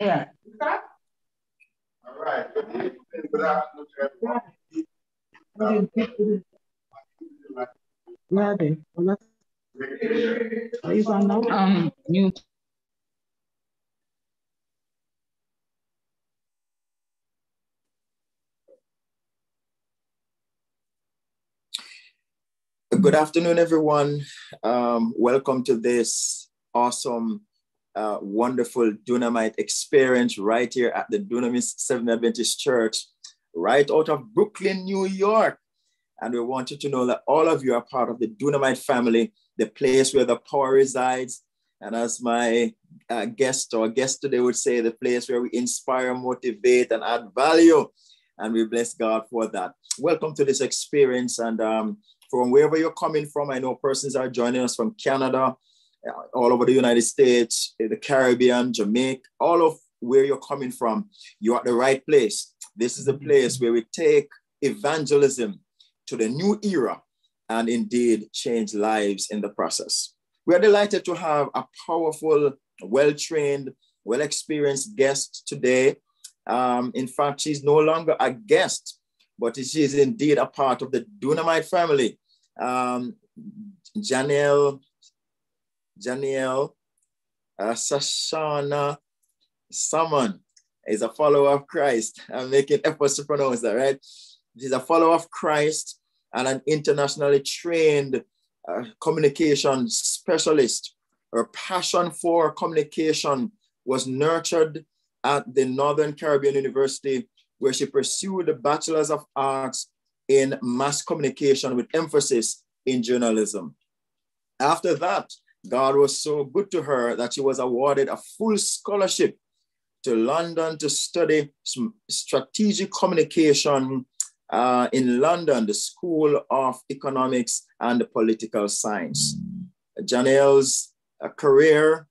Yeah. All right. Good afternoon to everyone. Ready. Are you? Um, mute. Good afternoon, everyone. Um, welcome to this awesome, uh, wonderful Dunamite experience right here at the Dunamis Seventh Adventist Church, right out of Brooklyn, New York. And we want you to know that all of you are part of the Dunamite family, the place where the power resides. And as my uh, guest or guest today would say, the place where we inspire, motivate, and add value. And we bless God for that. Welcome to this experience. And um, from wherever you're coming from, I know persons are joining us from Canada, all over the United States, the Caribbean, Jamaica, all of where you're coming from, you're at the right place. This is the place where we take evangelism to the new era and indeed change lives in the process. We are delighted to have a powerful, well trained, well experienced guest today. Um, in fact, she's no longer a guest, but she is indeed a part of the Dunamite family. Um, Janiel, Janiel uh, Sashana Salmon is a follower of Christ. I'm making efforts to pronounce that, right? She's a follower of Christ and an internationally trained uh, communication specialist. Her passion for communication was nurtured at the Northern Caribbean University, where she pursued a Bachelor's of Arts in Mass Communication with emphasis in journalism. After that, God was so good to her that she was awarded a full scholarship to London to study strategic communication uh, in London, the School of Economics and Political Science. Janiel's uh, career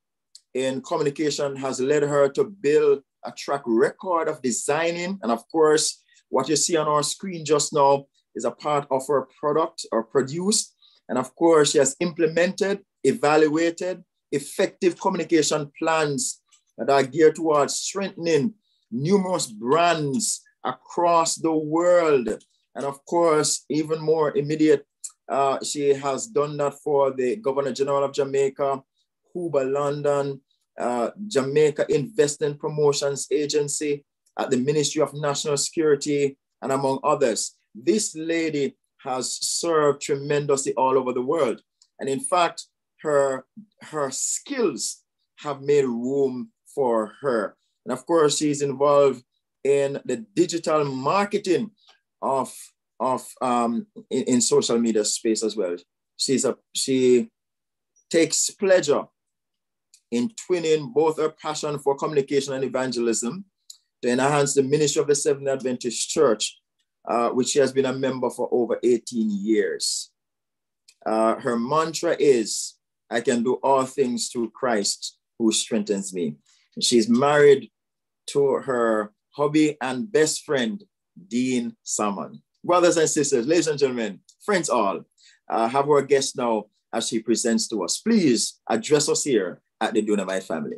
in communication has led her to build a track record of designing. And of course, what you see on our screen just now is a part of her product or produced. And of course, she has implemented, evaluated effective communication plans that are geared towards strengthening numerous brands across the world. And of course, even more immediate, uh, she has done that for the Governor General of Jamaica, Huba London, uh, Jamaica Investment Promotions Agency, at the Ministry of National Security, and among others. This lady has served tremendously all over the world. And in fact, her, her skills have made room for her. And of course, she's involved in the digital marketing of, of um, in, in social media space as well. She's a, she takes pleasure in twinning both her passion for communication and evangelism to enhance the ministry of the Seventh Adventist Church, uh, which she has been a member for over 18 years. Uh, her mantra is, I can do all things through Christ who strengthens me. She's married to her hobby and best friend, Dean Salmon. Brothers and sisters, ladies and gentlemen, friends all, uh, have our guest now as she presents to us. Please address us here at the Dunamite family.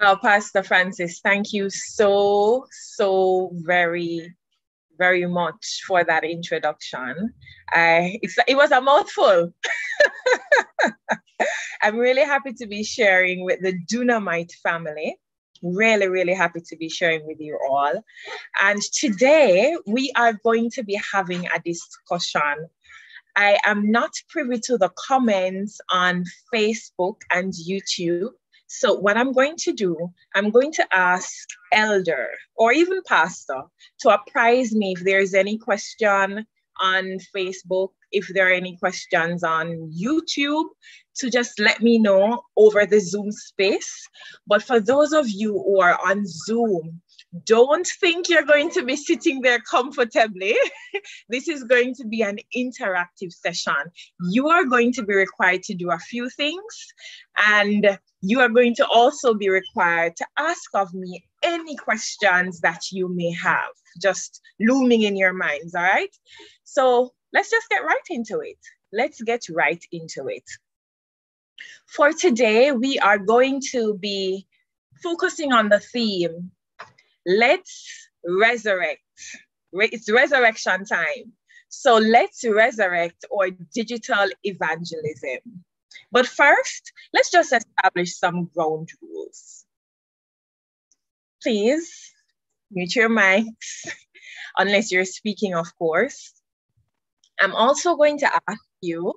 Well, Pastor Francis, thank you so, so very, very much for that introduction. Uh, I, it was a mouthful. I'm really happy to be sharing with the Dunamite family. Really, really happy to be sharing with you all. And today we are going to be having a discussion. I am not privy to the comments on Facebook and YouTube. So, what I'm going to do, I'm going to ask Elder or even Pastor to apprise me if there's any question on Facebook, if there are any questions on YouTube, to just let me know over the Zoom space. But for those of you who are on Zoom, don't think you're going to be sitting there comfortably. this is going to be an interactive session. You are going to be required to do a few things, and you are going to also be required to ask of me any questions that you may have just looming in your minds. All right. So let's just get right into it. Let's get right into it. For today, we are going to be focusing on the theme, let's resurrect. It's resurrection time. So let's resurrect our digital evangelism. But first, let's just establish some ground rules. Please mute your mics, unless you're speaking, of course. I'm also going to ask you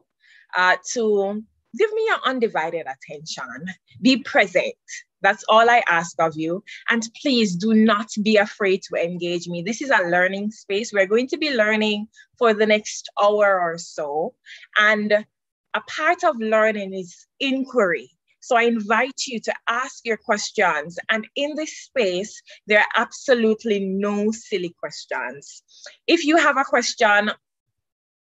uh, to give me your undivided attention. Be present. That's all I ask of you. And please do not be afraid to engage me. This is a learning space. We're going to be learning for the next hour or so. And a part of learning is inquiry. So I invite you to ask your questions. And in this space, there are absolutely no silly questions. If you have a question,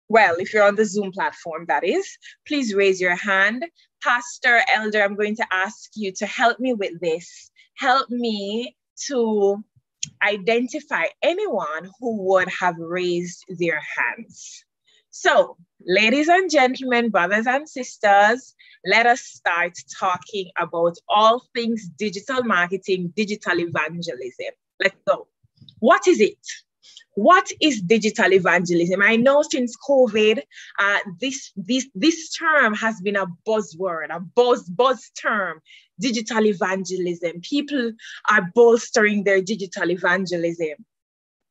well, if you're on the Zoom platform, that is, please raise your hand. Pastor, Elder, I'm going to ask you to help me with this. Help me to identify anyone who would have raised their hands. So, ladies and gentlemen, brothers and sisters, let us start talking about all things digital marketing, digital evangelism. Let's go. What is it? What is digital evangelism? I know since COVID, uh, this, this, this term has been a buzzword, a buzz, buzz term, digital evangelism. People are bolstering their digital evangelism.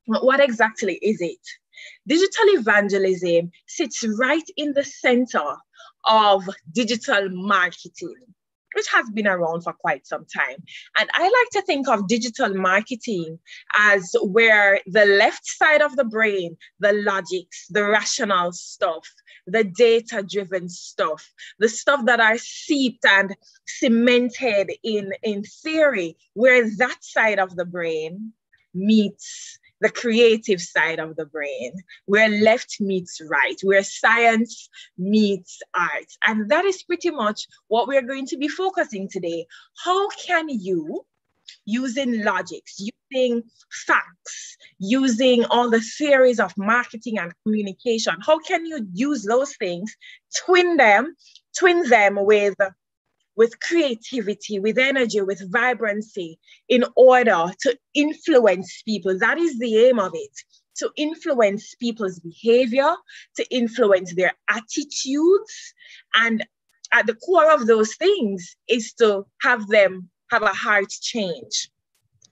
What exactly is it? Digital evangelism sits right in the center of digital marketing which has been around for quite some time. And I like to think of digital marketing as where the left side of the brain, the logics, the rational stuff, the data driven stuff, the stuff that are seeped and cemented in, in theory, where that side of the brain meets the creative side of the brain, where left meets right, where science meets art. And that is pretty much what we're going to be focusing today. How can you, using logics, using facts, using all the theories of marketing and communication, how can you use those things, twin them, twin them with with creativity, with energy, with vibrancy in order to influence people. That is the aim of it to influence people's behavior, to influence their attitudes. And at the core of those things is to have them have a heart change,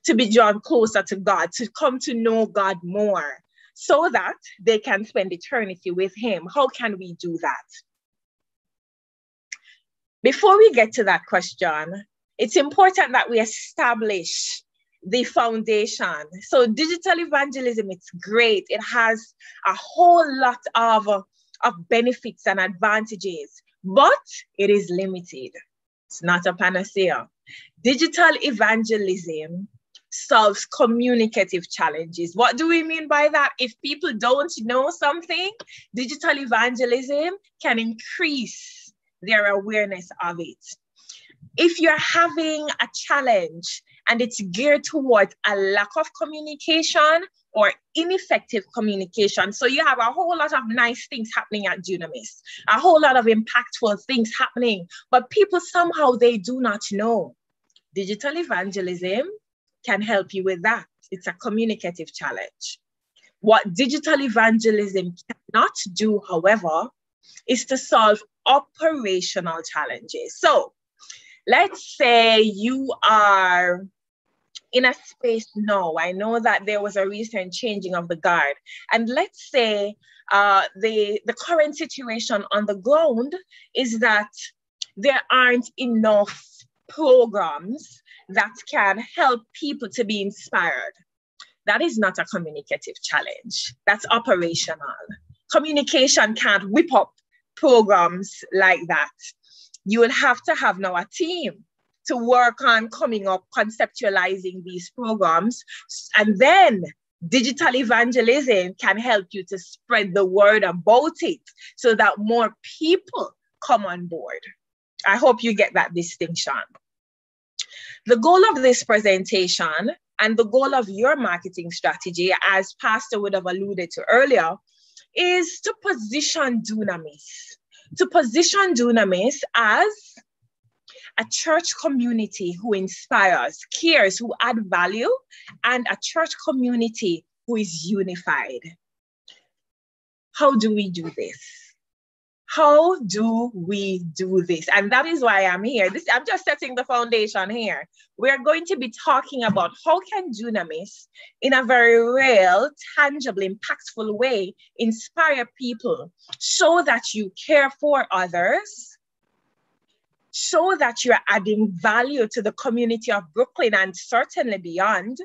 to be drawn closer to God, to come to know God more, so that they can spend eternity with Him. How can we do that? Before we get to that question, it's important that we establish the foundation. So digital evangelism, it's great. It has a whole lot of, of benefits and advantages, but it is limited. It's not a panacea. Digital evangelism solves communicative challenges. What do we mean by that? If people don't know something, digital evangelism can increase their awareness of it. If you're having a challenge and it's geared towards a lack of communication or ineffective communication, so you have a whole lot of nice things happening at Dunamis, a whole lot of impactful things happening, but people somehow they do not know. Digital evangelism can help you with that. It's a communicative challenge. What digital evangelism cannot do, however, is to solve operational challenges. So let's say you are in a space now. I know that there was a recent changing of the guard. And let's say uh, the, the current situation on the ground is that there aren't enough programs that can help people to be inspired. That is not a communicative challenge. That's operational. Communication can't whip up programs like that. You will have to have now a team to work on coming up, conceptualizing these programs. And then digital evangelism can help you to spread the word about it so that more people come on board. I hope you get that distinction. The goal of this presentation and the goal of your marketing strategy, as Pastor would have alluded to earlier, is to position Dunamis, to position Dunamis as a church community who inspires, cares, who add value, and a church community who is unified. How do we do this? How do we do this? And that is why I'm here. This, I'm just setting the foundation here. We're going to be talking about how can Dunamis, in a very real, tangible, impactful way, inspire people so that you care for others, show that you're adding value to the community of Brooklyn and certainly beyond,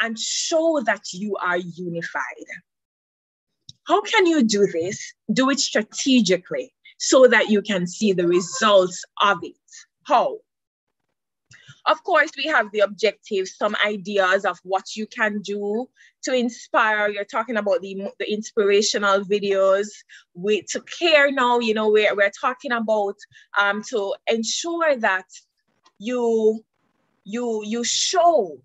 and show that you are unified. How can you do this? Do it strategically so that you can see the results of it. How? Of course, we have the objectives, some ideas of what you can do to inspire. You're talking about the, the inspirational videos. We, to care now, you know, we're, we're talking about um, to ensure that you, you, you show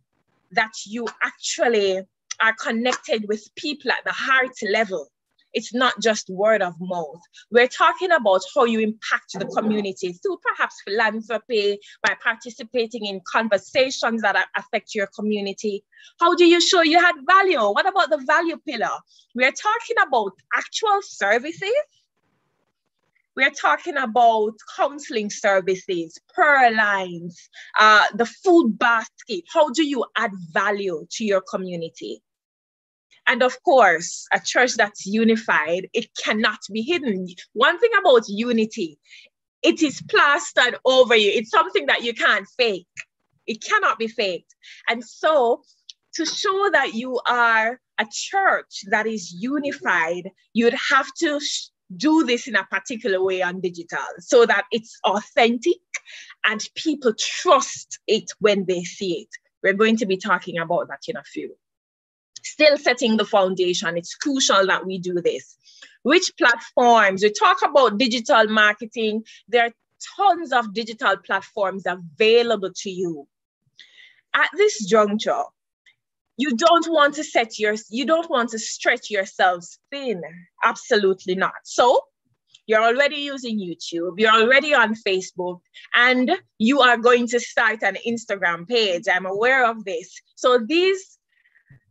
that you actually are connected with people at the heart level it's not just word of mouth. We're talking about how you impact the community through perhaps philanthropy, by participating in conversations that affect your community. How do you show you had value? What about the value pillar? We're talking about actual services. We're talking about counseling services, prayer lines, uh, the food basket. How do you add value to your community? And of course, a church that's unified, it cannot be hidden. One thing about unity, it is plastered over you. It's something that you can't fake. It cannot be faked. And so, to show that you are a church that is unified, you'd have to sh- do this in a particular way on digital so that it's authentic and people trust it when they see it. We're going to be talking about that in a few still setting the foundation. It's crucial that we do this. Which platforms? We talk about digital marketing. There are tons of digital platforms available to you. At this juncture, you don't want to set your, you don't want to stretch yourselves thin. Absolutely not. So you're already using YouTube, you're already on Facebook, and you are going to start an Instagram page. I'm aware of this. So these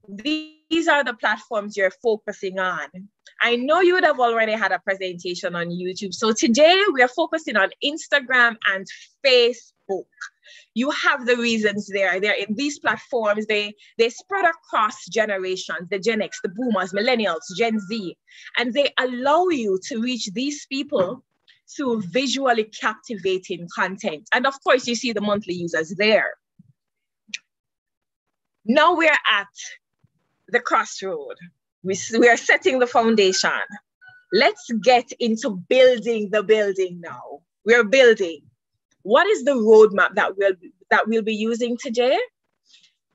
these are the platforms you're focusing on. I know you would have already had a presentation on YouTube. So today we are focusing on Instagram and Facebook. You have the reasons there. They're in these platforms, they, they spread across generations, the Gen X, the boomers, millennials, Gen Z, and they allow you to reach these people through visually captivating content. And of course, you see the monthly users there. Now we're at the crossroad. We, we are setting the foundation. Let's get into building the building now. We're building. What is the roadmap that we'll, that we'll be using today?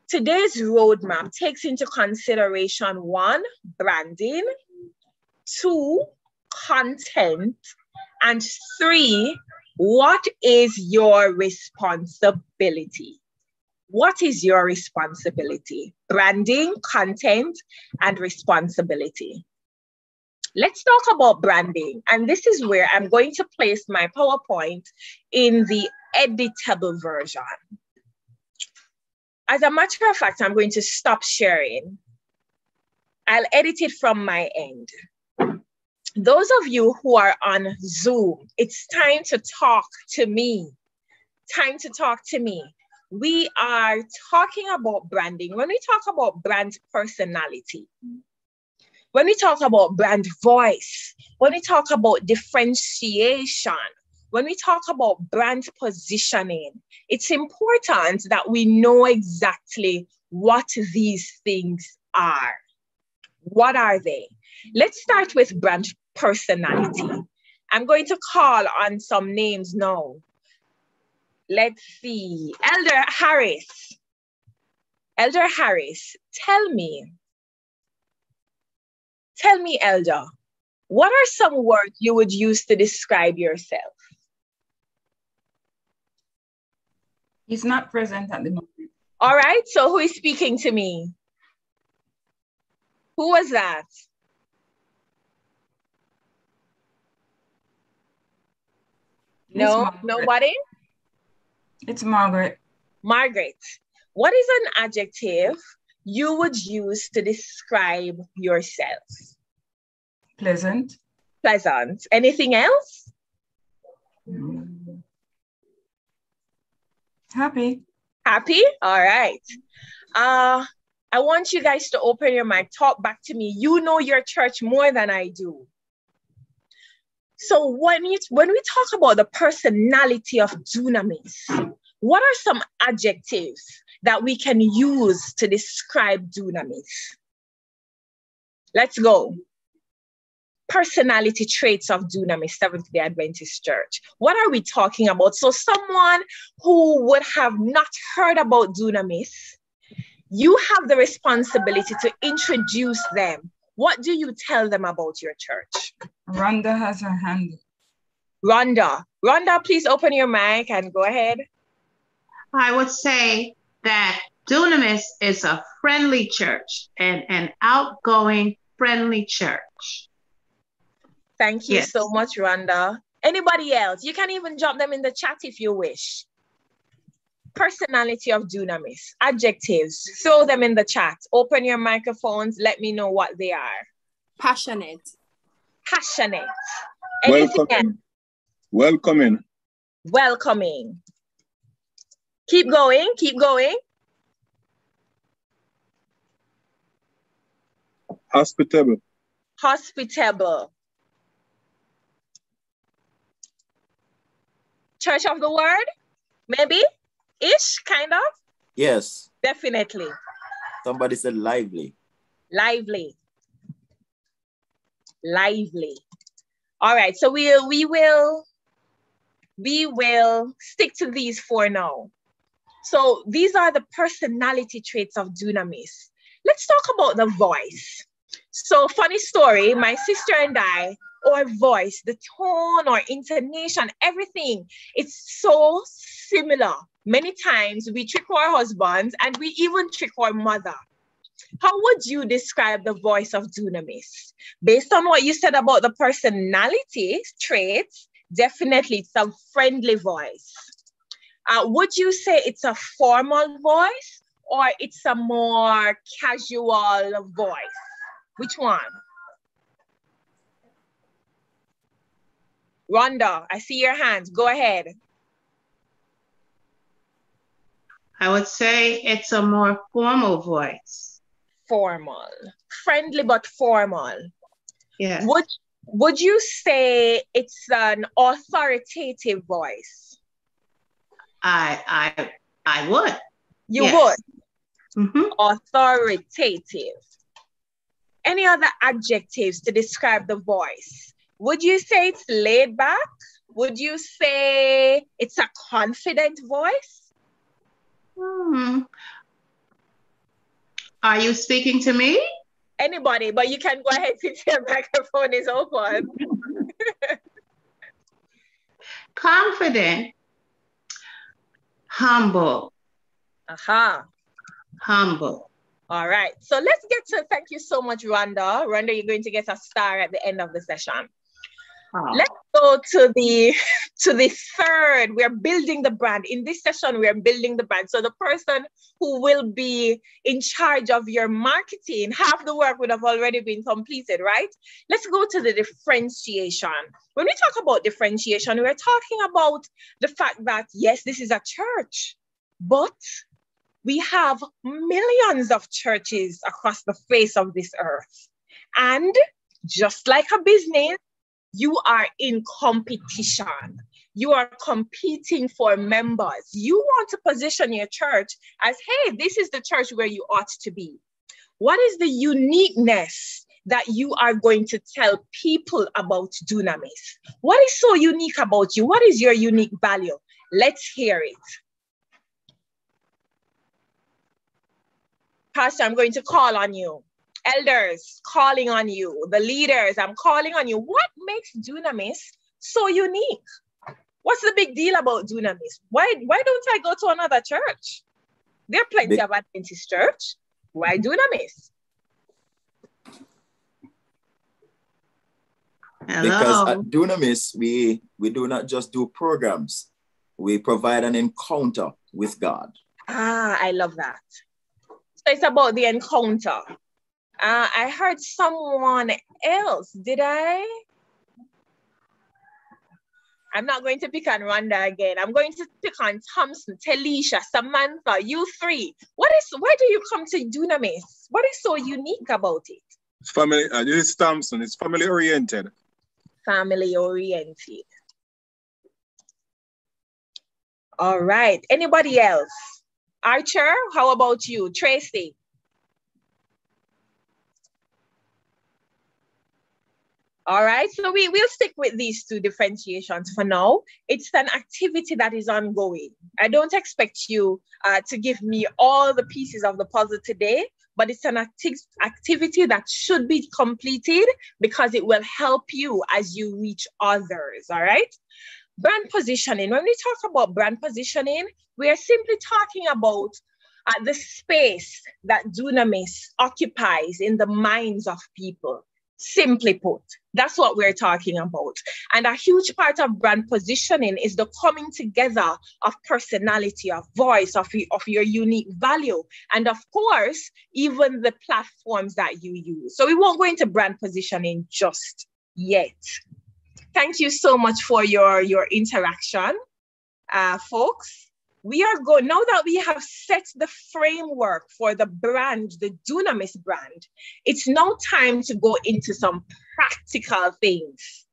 Today's roadmap takes into consideration one, branding, two, content, and three, what is your responsibility? What is your responsibility? Branding, content, and responsibility. Let's talk about branding. And this is where I'm going to place my PowerPoint in the editable version. As a matter of fact, I'm going to stop sharing. I'll edit it from my end. Those of you who are on Zoom, it's time to talk to me. Time to talk to me we are talking about branding. When we talk about brand personality, when we talk about brand voice, when we talk about differentiation, when we talk about brand positioning, it's important that we know exactly what these things are. What are they? Let's start with brand personality. I'm going to call on some names now let's see. Elder Harris. Elder Harris, tell me, tell me, Elder, what are some words you would use to describe yourself? He's not present at the moment. All right, so who is speaking to me? Who was that? No, nobody? It's Margaret. Margaret, what is an adjective you would use to describe yourself? Pleasant. Pleasant. Anything else? Happy. Happy? All right. Uh, I want you guys to open your mic, talk back to me. You know your church more than I do. So when you when we talk about the personality of dunamis, what are some adjectives that we can use to describe dunamis? Let's go. Personality traits of dunamis, Seventh day Adventist Church. What are we talking about? So, someone who would have not heard about dunamis, you have the responsibility to introduce them. What do you tell them about your church? Rhonda has her hand. Rhonda. Rhonda, please open your mic and go ahead. I would say that Dunamis is a friendly church and an outgoing, friendly church. Thank you yes. so much, Rhonda. Anybody else? You can even drop them in the chat if you wish. Personality of Dunamis, adjectives, throw them in the chat. Open your microphones, let me know what they are. Passionate. Passionate. Anything Welcoming. Welcoming. Welcoming. Keep going, keep going. Hospitable. Hospitable. Church of the Word? Maybe? Ish, kind of? Yes. Definitely. Somebody said lively. Lively. Lively. All right, so we we will we will stick to these four now. So these are the personality traits of dunamis. Let's talk about the voice. So funny story, my sister and I, our voice, the tone, our intonation, everything, it's so similar. Many times we trick our husbands and we even trick our mother. How would you describe the voice of dunamis? Based on what you said about the personality traits, definitely it's a friendly voice. Uh, would you say it's a formal voice or it's a more casual voice? Which one? Rhonda, I see your hands. Go ahead. I would say it's a more formal voice. Formal. Friendly but formal. Yeah. Would would you say it's an authoritative voice? I I I would. You yes. would. Mm-hmm. Authoritative. Any other adjectives to describe the voice? Would you say it's laid back? Would you say it's a confident voice? Hmm. Are you speaking to me? Anybody, but you can go ahead since your microphone is open. confident humble. Aha. Humble. All right. So let's get to thank you so much, Rhonda. Rhonda, you're going to get a star at the end of the session. Let's go to the to the third. We're building the brand. In this session, we are building the brand. So the person who will be in charge of your marketing, half the work would have already been completed, right? Let's go to the differentiation. When we talk about differentiation, we're talking about the fact that yes, this is a church, but we have millions of churches across the face of this earth. And just like a business, you are in competition. You are competing for members. You want to position your church as, hey, this is the church where you ought to be. What is the uniqueness that you are going to tell people about Dunamis? What is so unique about you? What is your unique value? Let's hear it. Pastor, I'm going to call on you elders calling on you, the leaders, I'm calling on you. What makes Dunamis so unique? What's the big deal about Dunamis? Why, why don't I go to another church? There are plenty big. of Adventist church. Why Dunamis? Hello. Because at Dunamis, we, we do not just do programs. we provide an encounter with God. Ah, I love that. So it's about the encounter. Uh, I heard someone else. Did I? I'm not going to pick on Rhonda again. I'm going to pick on Thompson, Telisha, Samantha, you three. What is why do you come to Dunamis? What is so unique about it? Family, uh, this is Thompson. It's family oriented. Family oriented. All right. Anybody else? Archer, how about you? Tracy? All right, so we will stick with these two differentiations for now. It's an activity that is ongoing. I don't expect you uh, to give me all the pieces of the puzzle today, but it's an acti activity that should be completed because it will help you as you reach others. All right. Brand positioning. When we talk about brand positioning, we are simply talking about uh, the space that Dunamis occupies in the minds of people. Simply put, that's what we're talking about. And a huge part of brand positioning is the coming together of personality, of voice, of, of your unique value. And of course, even the platforms that you use. So we won't go into brand positioning just yet. Thank you so much for your, your interaction, uh, folks we are going now that we have set the framework for the brand, the Dunamis brand, it's now time to go into some practical things.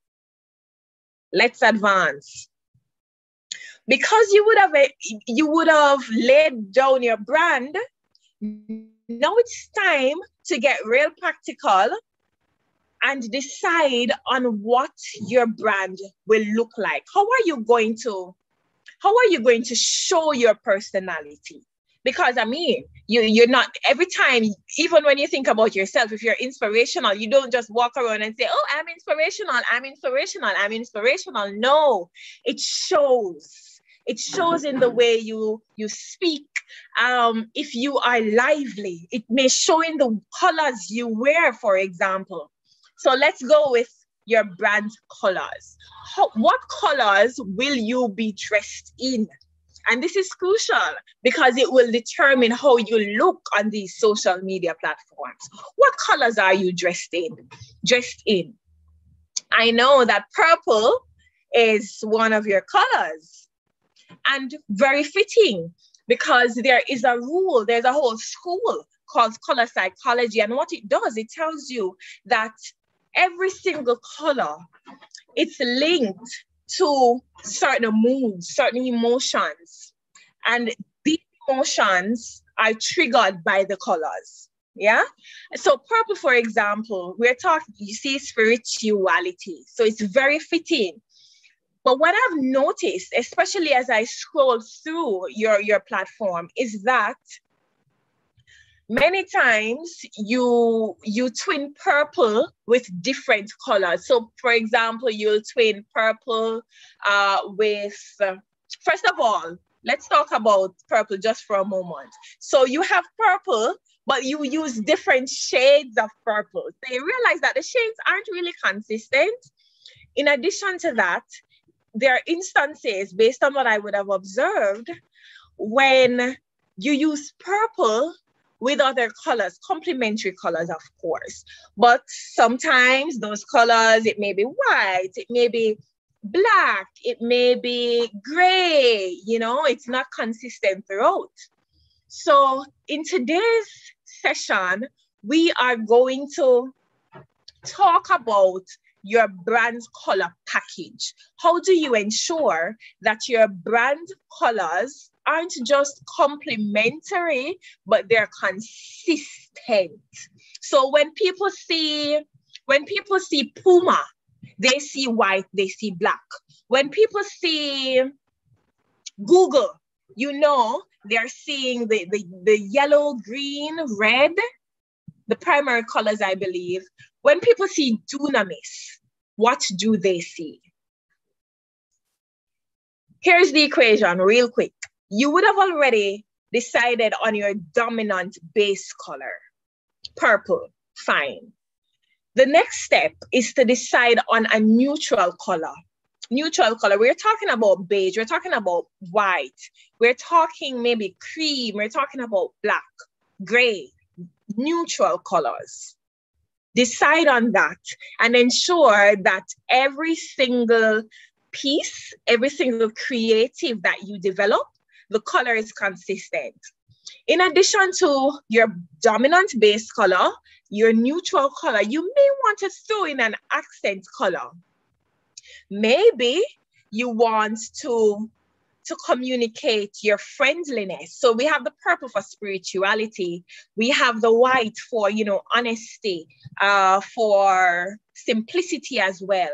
Let's advance. Because you would have you would have laid down your brand, now it's time to get real practical and decide on what your brand will look like. How are you going to how are you going to show your personality? Because I mean, you you're not every time, even when you think about yourself, if you're inspirational, you don't just walk around and say, Oh, I'm inspirational, I'm inspirational, I'm inspirational. No, it shows. It shows in the way you you speak. Um, if you are lively, it may show in the colors you wear, for example. So let's go with your brand colors. How, what colors will you be dressed in? And this is crucial because it will determine how you look on these social media platforms. What colors are you dressed in? Dressed in. I know that purple is one of your colors and very fitting because there is a rule, there's a whole school called color psychology. And what it does, it tells you that every single color, it's linked to certain moods, certain emotions. And these emotions are triggered by the colors. Yeah. So purple, for example, we're talking, you see spirituality. So it's very fitting. But what I've noticed, especially as I scroll through your, your platform, is that many times you you twin purple with different colors. So for example you'll twin purple uh, with uh, first of all let's talk about purple just for a moment. So you have purple but you use different shades of purple. So you realize that the shades aren't really consistent. In addition to that there are instances based on what i would have observed when you use purple with other colors, complementary colors, of course. But sometimes those colors, it may be white, it may be black, it may be gray, you know, it's not consistent throughout. So in today's session, we are going to talk about your brand color package. How do you ensure that your brand colors aren't just complementary, but they're consistent. So when people see, when people see Puma, they see white, they see black. When people see Google, you know, they're seeing the, the, the yellow, green, red, the primary colors, I believe. When people see Dunamis, what do they see? Here's the equation real quick you would have already decided on your dominant base color. Purple, fine. The next step is to decide on a neutral color. neutral color. We're talking about beige. We're talking about white. We're talking maybe cream. We're talking about black, gray, neutral colors. Decide on that and ensure that every single piece, every single creative that you develop, the color is consistent. In addition to your dominant base color, your neutral color, you may want to throw in an accent color. Maybe you want to to communicate your friendliness. So we have the purple for spirituality. We have the white for, you know, honesty, uh, for simplicity as well.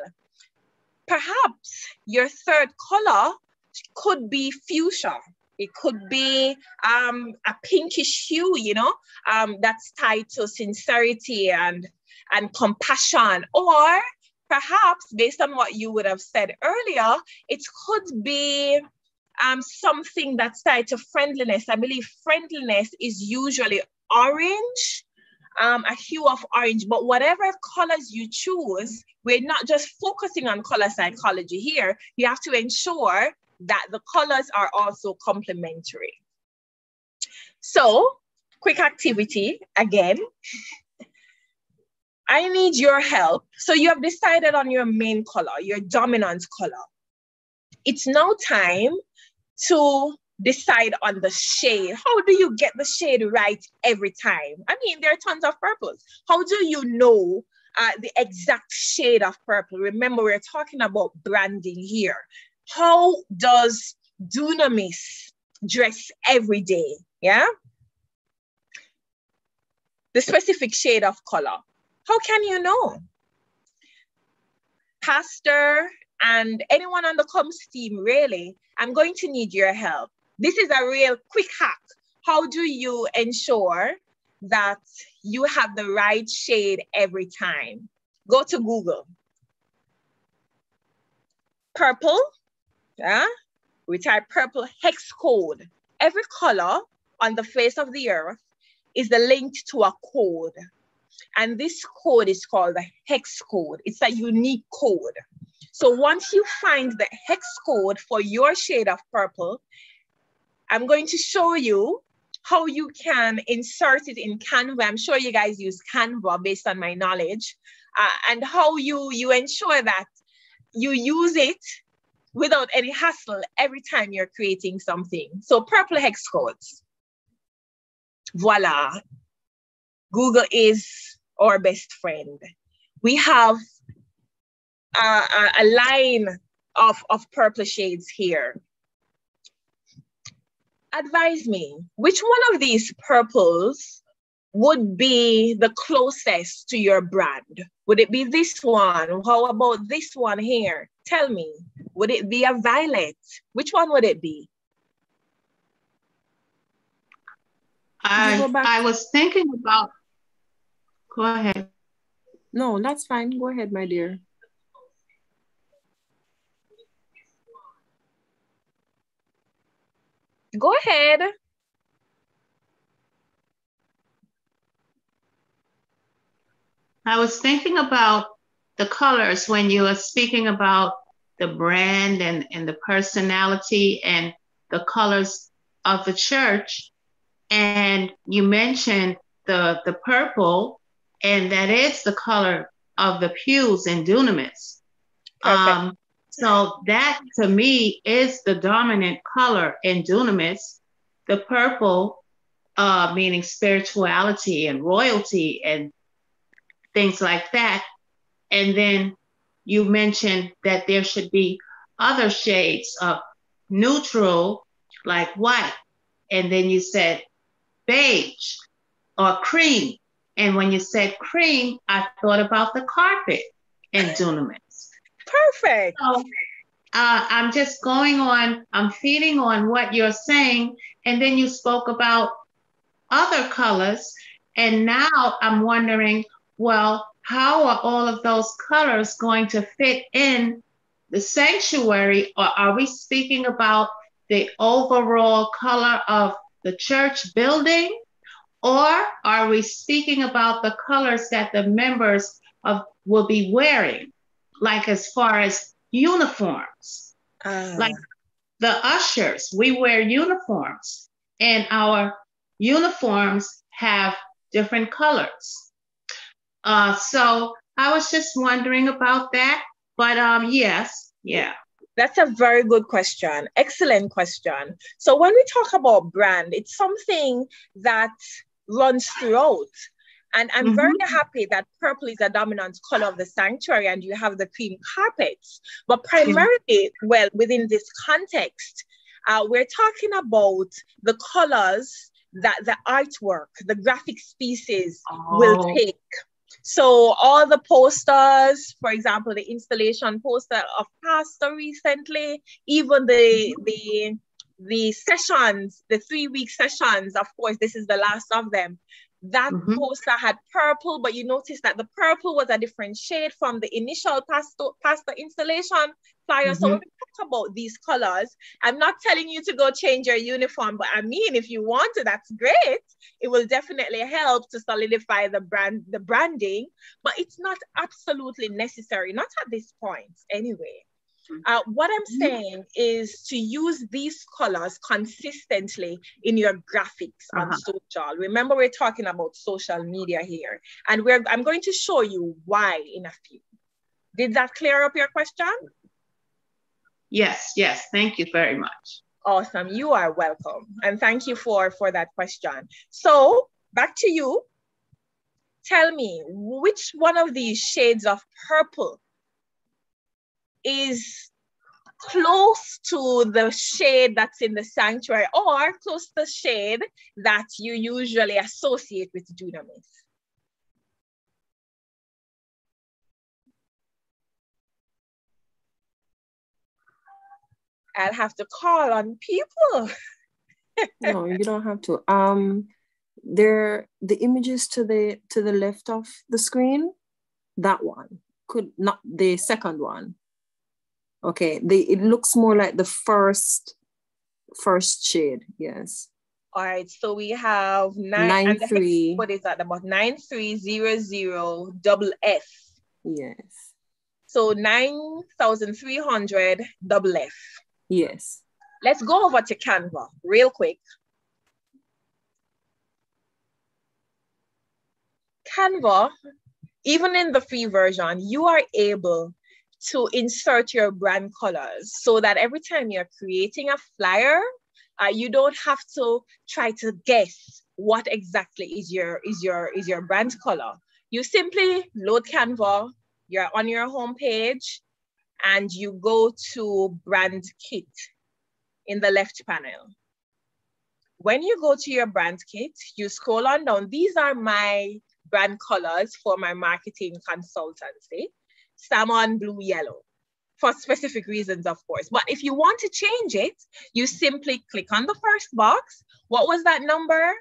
Perhaps your third color could be fuchsia. It could be um, a pinkish hue, you know, um, that's tied to sincerity and and compassion. Or perhaps based on what you would have said earlier, it could be um, something that's tied to friendliness. I believe friendliness is usually orange, um, a hue of orange, but whatever colors you choose, we're not just focusing on color psychology here. You have to ensure that the colors are also complementary. So, quick activity again. I need your help. So you have decided on your main color, your dominant color. It's now time to decide on the shade. How do you get the shade right every time? I mean, there are tons of purples. How do you know uh, the exact shade of purple? Remember, we're talking about branding here. How does Dunamis dress every day? Yeah. The specific shade of color. How can you know? Pastor and anyone on the comms team, really, I'm going to need your help. This is a real quick hack. How do you ensure that you have the right shade every time? Go to Google. Purple, yeah? We type purple hex code. Every color on the face of the earth is linked to a code. And this code is called the hex code. It's a unique code. So once you find the hex code for your shade of purple, I'm going to show you how you can insert it in Canva. I'm sure you guys use Canva based on my knowledge, uh, and how you, you ensure that you use it without any hassle every time you're creating something. So purple hex codes. Voila. Google is our best friend. We have a, a, a line of, of purple shades here. Advise me, which one of these purples would be the closest to your brand? Would it be this one? How about this one here? Tell me, would it be a violet? Which one would it be? I, I was thinking about Go ahead. No, that's fine. Go ahead, my dear. Go ahead. I was thinking about the colors when you were speaking about the brand and, and the personality and the colors of the church. And you mentioned the, the purple and that is the color of the pews in Dunamis. Um, so that to me is the dominant color in Dunamis. The purple, uh, meaning spirituality and royalty and things like that. And then you mentioned that there should be other shades of neutral, like white. And then you said beige or cream. And when you said cream, I thought about the carpet in Dunamis. Perfect. So, uh, I'm just going on, I'm feeding on what you're saying. And then you spoke about other colors. And now I'm wondering, well, how are all of those colors going to fit in the sanctuary? Or are we speaking about the overall color of the church building? Or are we speaking about the colors that the members of will be wearing? Like as far as uniforms. Ah, Like the ushers, we wear uniforms, and our uniforms have different colors. Uh, so I was just wondering about that. But um, yes, yeah. That's a very good question. Excellent question. So when we talk about brand, it's something that runs throughout. And I'm very happy that purple is a dominant color of the sanctuary and you have the cream carpets. But primarily, well, within this context, uh, we're talking about the colors that the artwork, the graphic species will Oh. take. So all the posters, for example, the installation poster of Pastor recently, even the the the sessions, the three week sessions, of course, this is the last of them. That Mhm. poster had purple, but you notice that the purple was a different shade from the initial pastor, pastor installation flyer. So when we talk about these colors, I'm not telling you to go change your uniform, but I mean, if you want to, that's great. It will definitely help to solidify the brand, the branding, but it's not absolutely necessary, not at this point anyway. Uh, what I'm saying is to use these colors consistently in your graphics on Uh-huh. social. Remember, we're talking about social media here, and we're I'm going to show you why in a few. Did that clear up your question? Yes, yes. Thank you very much. Awesome. You are welcome. And thank you for, for that question. So back to you. Tell me which one of these shades of purple is close to the shade that's in the sanctuary or close to the shade that you usually associate with dunamis. I'll have to call on people. No, you don't have to. Um, there the images to the to the left of the screen, that one could not the second one. Okay, the it looks more like the first first shade. Yes, All right, so we have nine, nine and the hex three. code about nine three zero zero double F. Yes, So nine thousand three hundred double F. yes. Let's go over to Canva real quick. Canva, even in the free version, you are able to insert your brand colors so that every time you're creating a flyer, uh, you don't have to try to guess what exactly is your is your is your brand color. You simply load Canva, you're on your home page, and you go to brand kit in the left panel. When you go to your brand kit, you scroll on down. These are my brand colors for my marketing consultancy, salmon, blue, yellow, for specific reasons, of course. But if you want to change it, you simply click on the first box. What was that number?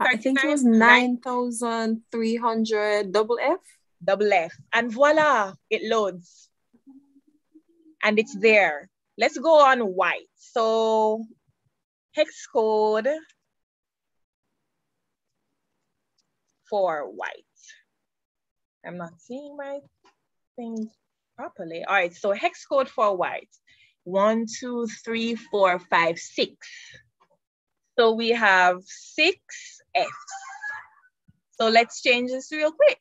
I think it was nine thousand three hundred double F. double F, and voila, it loads. And it's there. Let's go on white. So hex code for white. I'm not seeing my thing properly. All right, so hex code for white. One, two, three, four, five, six. So we have six Fs. So let's change this real quick.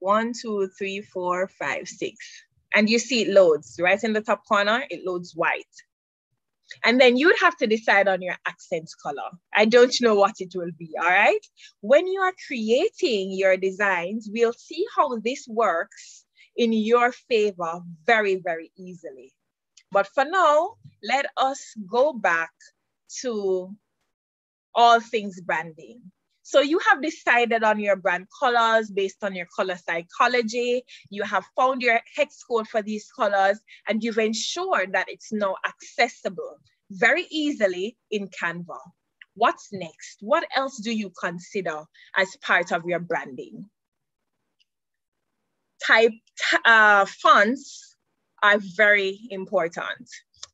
One, two, three, four, five, six. And you see it loads right in the top corner, it loads white. And then you'd have to decide on your accent color. I don't know what it will be, all right? When you are creating your designs, we'll see how this works in your favor very, very easily. But for now, let us go back to all things branding. So you have decided on your brand colors based on your color psychology. You have found your hex code for these colors and you've ensured that it's now accessible very easily in Canva. What's next? What else do you consider as part of your branding? Type uh, fonts are very important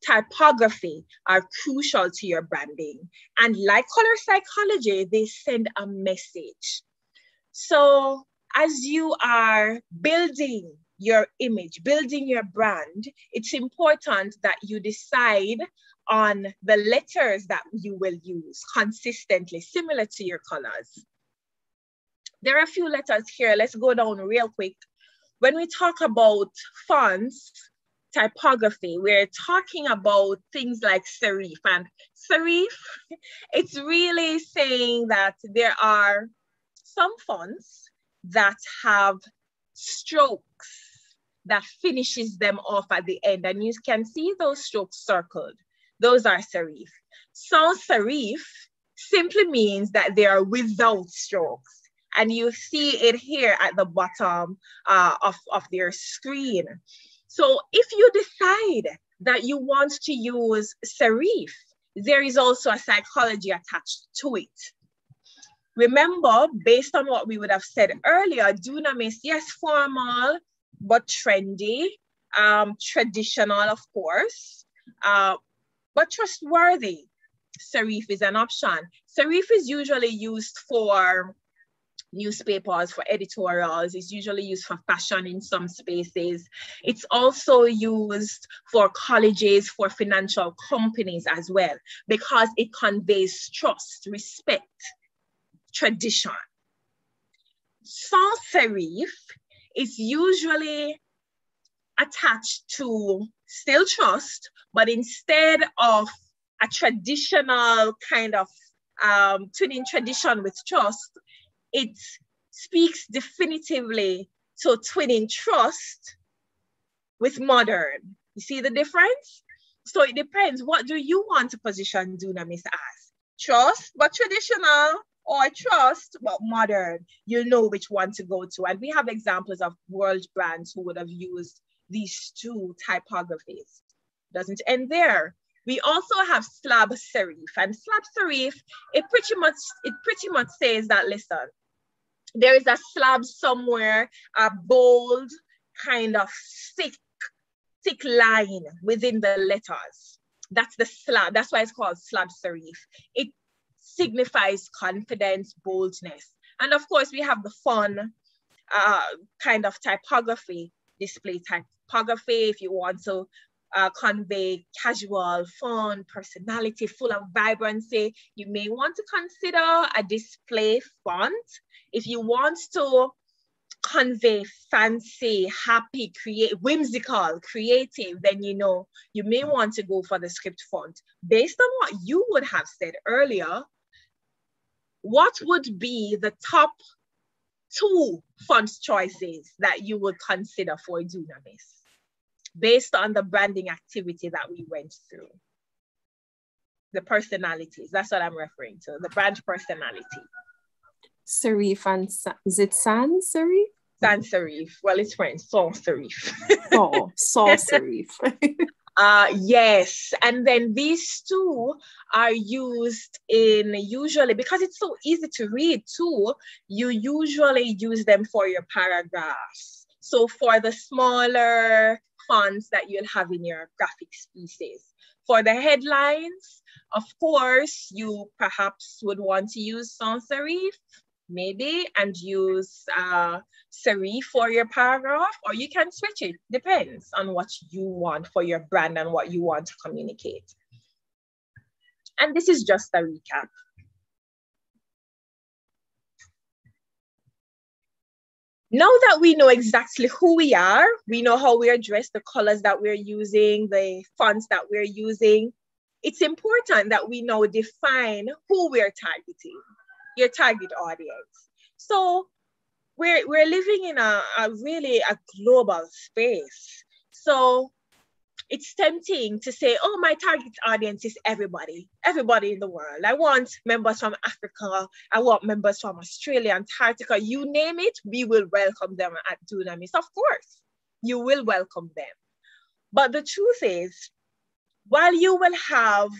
typography are crucial to your branding. And like color psychology, they send a message. So as you are building your image, building your brand, it's important that you decide on the letters that you will use consistently, similar to your colors. There are a few letters here. Let's go down real quick. When we talk about fonts, typography, we're talking about things like serif. And serif, it's really saying that there are some fonts that have strokes that finishes them off at the end. And you can see those strokes circled. Those are serif. Sans serif simply means that they are without strokes. And you see it here at the bottom uh, of, of their screen. So if you decide that you want to use serif, there is also a psychology attached to it. Remember, based on what we would have said earlier, Dunamis, yes, formal, but trendy, um, traditional, of course, uh, but trustworthy. Serif is an option. Serif is usually used for newspapers, for editorials. It's usually used for fashion in some spaces. It's also used for colleges, for financial companies as well, because it conveys trust, respect, tradition. Sans serif is usually attached to still trust, but instead of a traditional kind of um, twinning tradition with trust, it speaks definitively to twinning trust with modern. You see the difference? So it depends. What do you want to position Dunamis as? Trust, but traditional, or trust, but modern. You know which one to go to. And we have examples of world brands who would have used these two typographies. Doesn't end there. We also have slab serif and slab serif, it pretty much, it pretty much says that, listen, there is a slab somewhere, a bold kind of thick, thick line within the letters. That's the slab, that's why it's called slab serif. It signifies confidence, boldness. And of course, we have the fun uh, kind of typography, display typography, if you want to uh, convey casual, fun, personality, full of vibrancy, you may want to consider a display font. If you want to convey fancy, happy, create, whimsical, creative, then you know you may want to go for the script font. Based on what you would have said earlier, what would be the top two font choices that you would consider for a Dunamis? Based on the branding activity that we went through. The personalities, that's what I'm referring to, the brand personality. Serif and is it sans serif? Sans serif. Well, it's French, sans serif. oh, sans serif. Uh, yes, and then these two are used in usually because it's so easy to read too. You usually use them for your paragraphs. So for the smaller fonts that you'll have in your graphic pieces. For the headlines, of course, you perhaps would want to use sans serif, maybe, and use uh, serif for your paragraph, or you can switch it, depends on what you want for your brand and what you want to communicate. And this is just a recap. Now that we know exactly who we are, we know how we are dressed, the colors that we're using, the fonts that we're using, it's important that we now define who we're targeting, your target audience. So we're, we're living in a, a really a global space. So it's tempting to say, oh, my target audience is everybody, everybody in the world. I want members from Africa. I want members from Australia, Antarctica, you name it, we will welcome them at Dunamis. Of course, you will welcome them. But the truth is, while you will have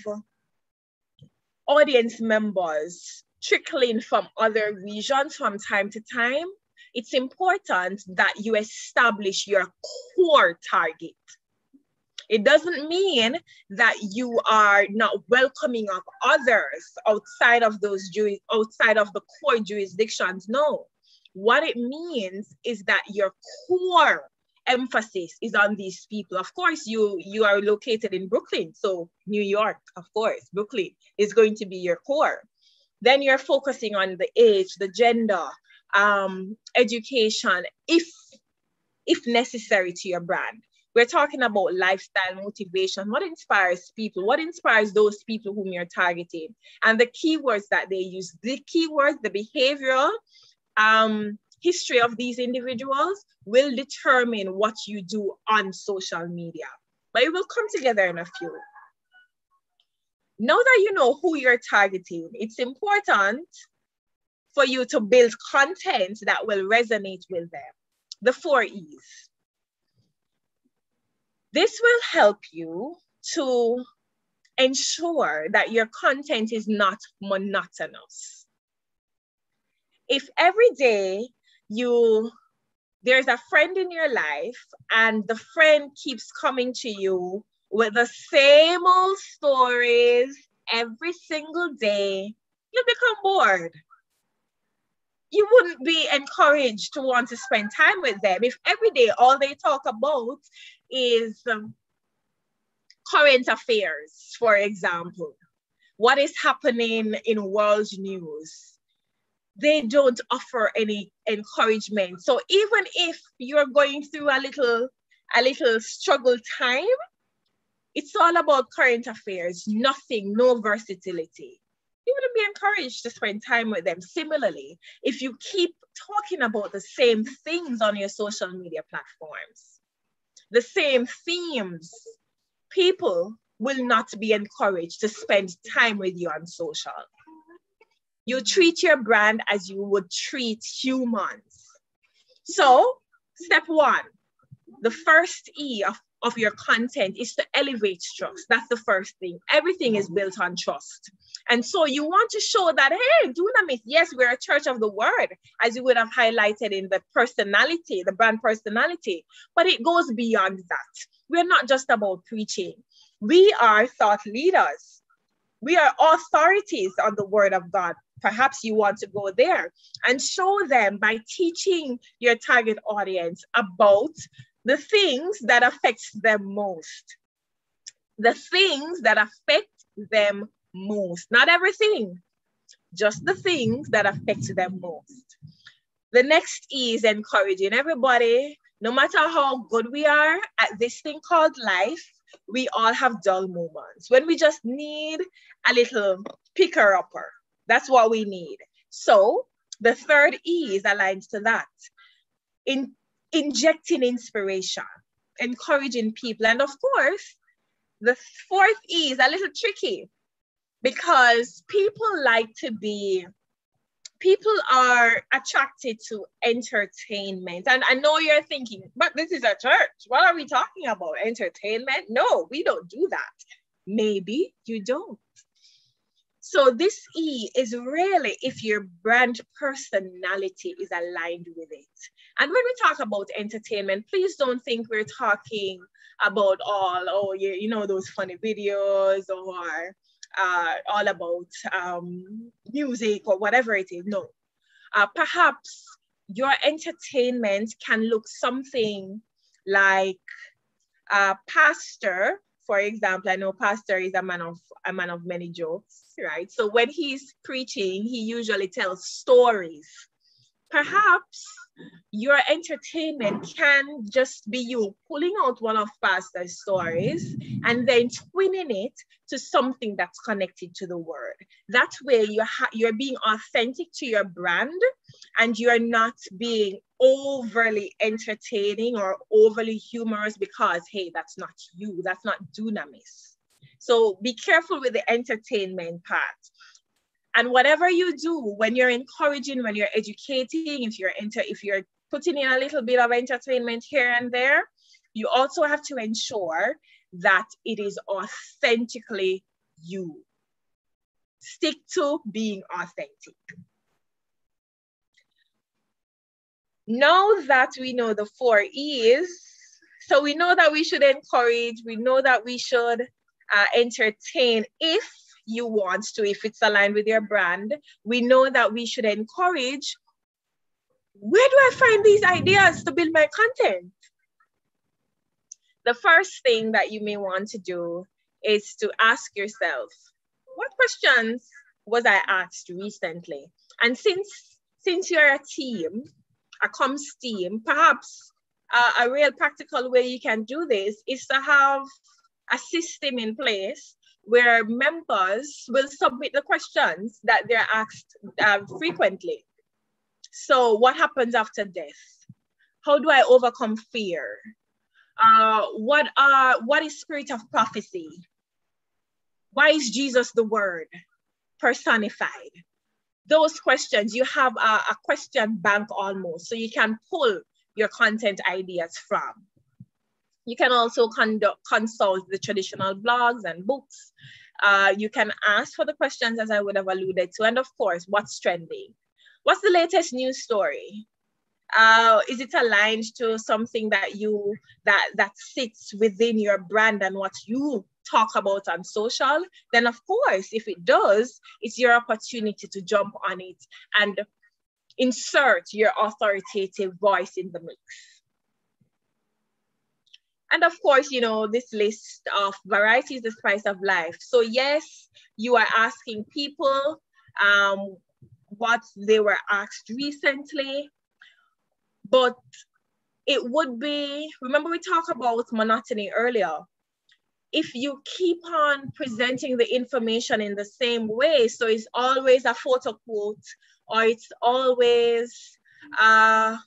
audience members trickling from other regions from time to time, it's important that you establish your core target it doesn't mean that you are not welcoming of others outside of those outside of the core jurisdictions. No, What it means is that your core emphasis is on these people. Of course, you you are located in Brooklyn, so New York, of course, Brooklyn is going to be your core. Then you're focusing on the age, the gender, um, education, if if necessary to your brand. We're talking about lifestyle motivation. What inspires people? What inspires those people whom you're targeting? And the keywords that they use, the keywords, the behavioral um, history of these individuals will determine what you do on social media. But it will come together in a few. Now that you know who you're targeting, it's important for you to build content that will resonate with them. The four E's. This will help you to ensure that your content is not monotonous. If every day you there's a friend in your life and the friend keeps coming to you with the same old stories every single day, you become bored. You wouldn't be encouraged to want to spend time with them if every day all they talk about is current affairs, for example. What is happening in world news? They don't offer any encouragement. So even if you're going through a little, a little struggle time, it's all about current affairs, nothing, no versatility. You wouldn't be encouraged to spend time with them. Similarly, if you keep talking about the same things on your social media platforms, the same themes, people will not be encouraged to spend time with you on social. You treat your brand as you would treat humans. So, step one, the first E of, of your content is to elevate trust. That's the first thing. Everything is built on trust. And so you want to show that, hey, Dunamis, yes, we're a church of the word, as you would have highlighted in the personality, the brand personality, but it goes beyond that. We're not just about preaching. We are thought leaders. We are authorities on the word of God. Perhaps you want to go there and show them by teaching your target audience about the things that affects them most. The things that affect them most. Not everything, just the things that affect them most. The next E is encouraging everybody, no matter how good we are at this thing called life, we all have dull moments when we just need a little picker upper. That's what we need. So the third E is aligned to that. In injecting inspiration, encouraging people. And of course, the fourth E is a little tricky because people like to be people are attracted to entertainment. And I know you're thinking, but this is a church. What are we talking about? Entertainment? No, we don't do that. Maybe you don't. So this E is really if your brand personality is aligned with it. And when we talk about entertainment, please don't think we're talking about all, oh, yeah, you know, those funny videos or uh, all about um, music or whatever it is. No. Uh, perhaps your entertainment can look something like a pastor, for example. I know pastor is a man of a man of many jokes, right? So when he's preaching, he usually tells stories. Perhaps your entertainment can just be you pulling out one of pastor's stories and then twinning it to something that's connected to the word. That way you're you're being authentic to your brand and you're not being overly entertaining or overly humorous because hey that's not you. That's not dunamis. So be careful with the entertainment part and whatever you do when you're encouraging when you're educating if you're enter if you're putting in a little bit of entertainment here and there you also have to ensure that it is authentically you. Stick to being authentic. Now that we know the four e's. So we know that we should encourage we know that we should uh, entertain if you want to, if it's aligned with your brand. We know that we should encourage. where do I find these ideas to build my content? The first thing that you may want to do is to ask yourself, what questions was I asked recently? And since since you're a team, a comms team, perhaps uh, a real practical way you can do this is to have a system in place where members will submit the questions that they're asked uh, frequently. So, what happens after death? How do I overcome fear? Uh, what are what is spirit of prophecy? Why is Jesus the Word personified? Those questions you have a, a question bank almost, so you can pull your content ideas from. You can also conduct, consult the traditional blogs and books. Uh, you can ask for the questions as I would have alluded to. And of course, what's trending? What's the latest news story? Uh, is it aligned to something that you that that sits within your brand and what you talk about on social? Then of course, if it does, it's your opportunity to jump on it and insert your authoritative voice in the mix. And of course, you know, this list of varieties, the spice of life. So yes, you are asking people um, what they were asked recently, but it would be, remember we talked about monotony earlier. If you keep on presenting the information in the same way, so it's always a photo quote or it's always uh,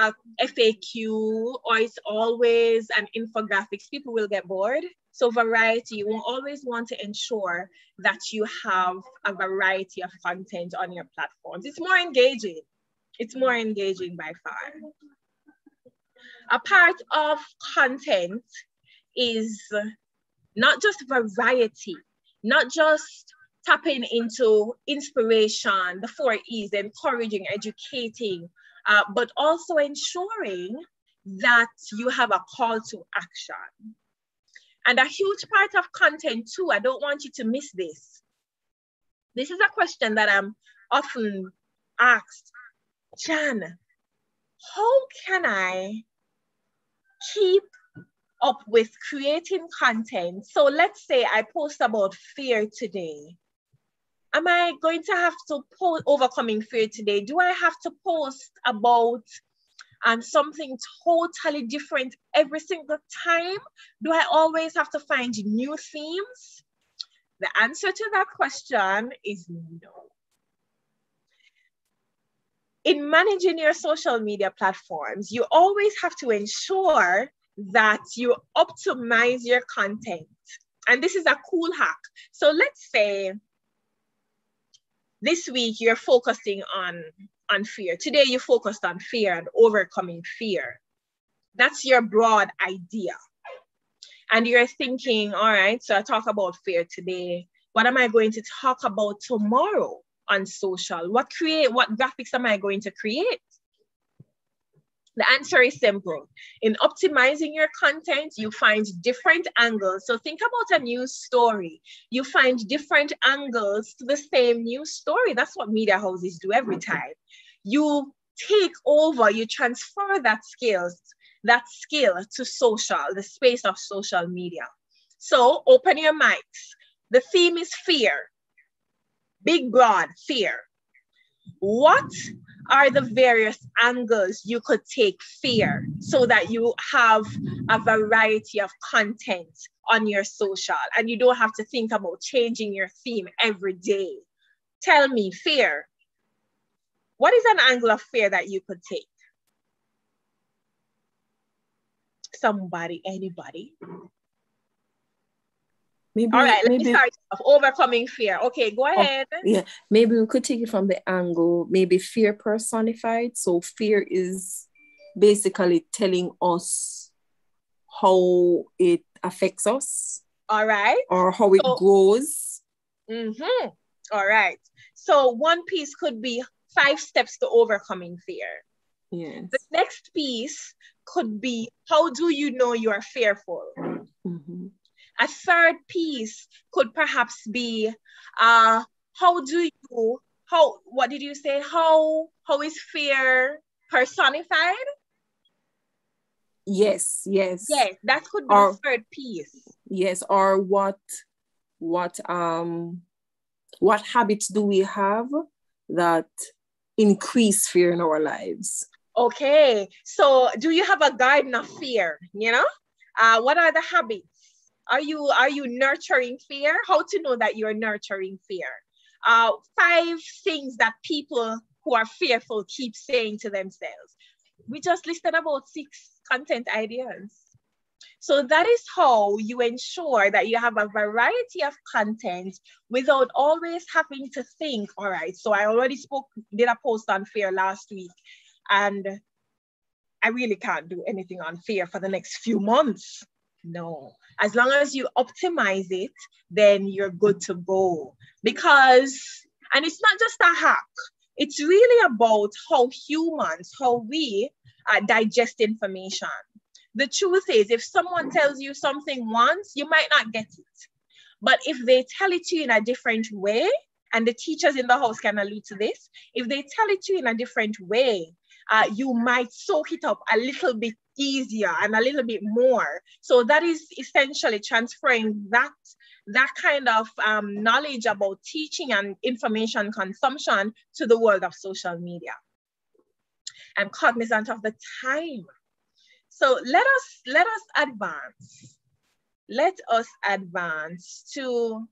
a, a FAQ or it's always an infographics, people will get bored. So variety, you will always want to ensure that you have a variety of content on your platforms. It's more engaging. It's more engaging by far. A part of content is not just variety, not just tapping into inspiration, the four E's, encouraging, educating, uh, but also ensuring that you have a call to action. And a huge part of content too, I don't want you to miss this. This is a question that I'm often asked, Jan, how can I keep up with creating content? So let's say I post about fear today am I going to have to post overcoming fear today? Do I have to post about um, something totally different every single time? Do I always have to find new themes? The answer to that question is no. In managing your social media platforms, you always have to ensure that you optimize your content. And this is a cool hack. So let's say this week you're focusing on on fear. Today you focused on fear and overcoming fear. That's your broad idea. And you're thinking all right so i talk about fear today. What am i going to talk about tomorrow on social? What create what graphics am i going to create the answer is simple. In optimizing your content, you find different angles. So think about a news story. You find different angles to the same news story. That's what media houses do every time. You take over, you transfer that skills, that skill to social, the space of social media. So open your mics. The theme is fear. Big, broad fear. What are the various angles you could take fear so that you have a variety of content on your social and you don't have to think about changing your theme every day. Tell me, fear. What is an angle of fear that you could take? Somebody, anybody? Maybe, All right, let me start off. Overcoming fear. Okay, go ahead. Yeah, maybe we could take it from the angle, maybe fear personified. So fear is basically telling us how it affects us All right. or how it So- goes. Mm-hmm. All right. So one piece could be five steps to overcoming fear. Yes. The next piece could be how do you know you are fearful? Mhm. A third piece could perhaps be uh, how do you how what did you say? How how is fear personified? Yes, yes. Yes, that could be Or- the third piece. Yes, or what what um what habits do we have that increase fear in our lives? Okay, so do you have a garden of fear? You know, uh, what are the habits? Are you are you nurturing fear? How to know that you're nurturing fear? Uh, five things that people who are fearful keep saying to themselves. We just listed about six content ideas. So that is how you ensure that you have a variety of content without always having to think, all right, so I already spoke, did a post on fear last week, and I really can't do anything on fear for the next few months. No, as long as you optimize it, then you're good to go. Because, and it's not just a hack, it's really about how humans, how we uh, digest information. The truth is, if someone tells you something once, you might not get it. But if they tell it to you in a different way, and the teachers in the house can allude to this, if they tell it to you in a different way, uh, you might soak it up a little bit easier and a little bit more. So that is essentially transferring that that kind of um, knowledge about teaching and information consumption to the world of social media. I'm cognizant of the time. So let us let us advance. Let us advance to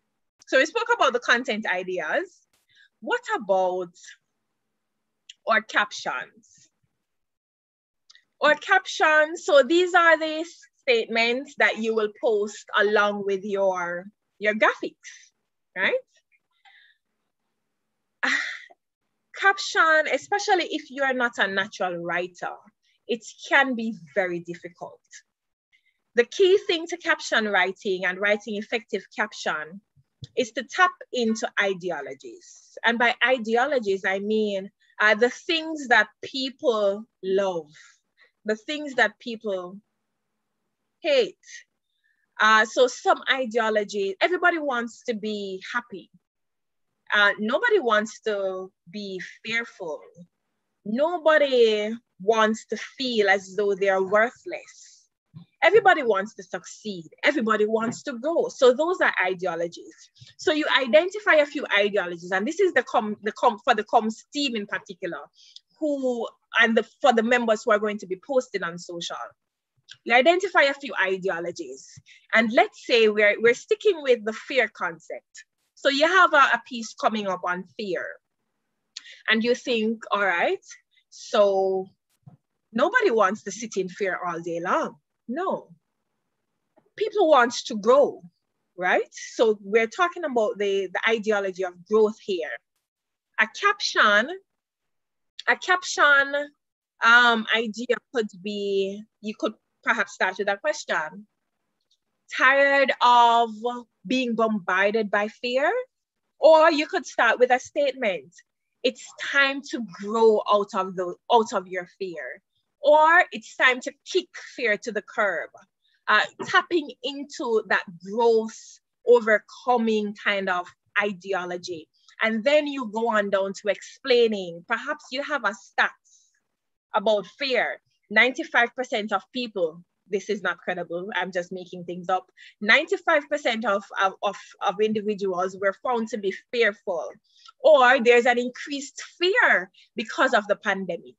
so we spoke about the content ideas. What about our captions? Our captions, so these are the statements that you will post along with your, your graphics, right? Caption, especially if you're not a natural writer, it can be very difficult. The key thing to caption writing and writing effective caption is to tap into ideologies. And by ideologies, I mean uh, the things that people love, the things that people hate. Uh, so some ideology, everybody wants to be happy. Uh, nobody wants to be fearful. Nobody wants to feel as though they're worthless. Everybody wants to succeed. Everybody wants to grow. So those are ideologies. So you identify a few ideologies, and this is the com the com for the comms team in particular, who and the for the members who are going to be posted on social. You identify a few ideologies, and let's say we're we're sticking with the fear concept. So you have a, a piece coming up on fear, and you think, all right, so nobody wants to sit in fear all day long. No. People want to grow, right? So we're talking about the, the ideology of growth here. A caption, a caption um, idea could be, you could perhaps start with a question. Tired of being bombarded by fear? Or you could start with a statement. It's time to grow out of the out of your fear or it's time to kick fear to the curb, uh, tapping into that growth, overcoming kind of ideology. And then you go on down to explaining, perhaps you have a stats about fear. 95% of people, this is not credible, I'm just making things up. 95% of, of, of, of individuals were found to be fearful, or there's an increased fear because of the pandemic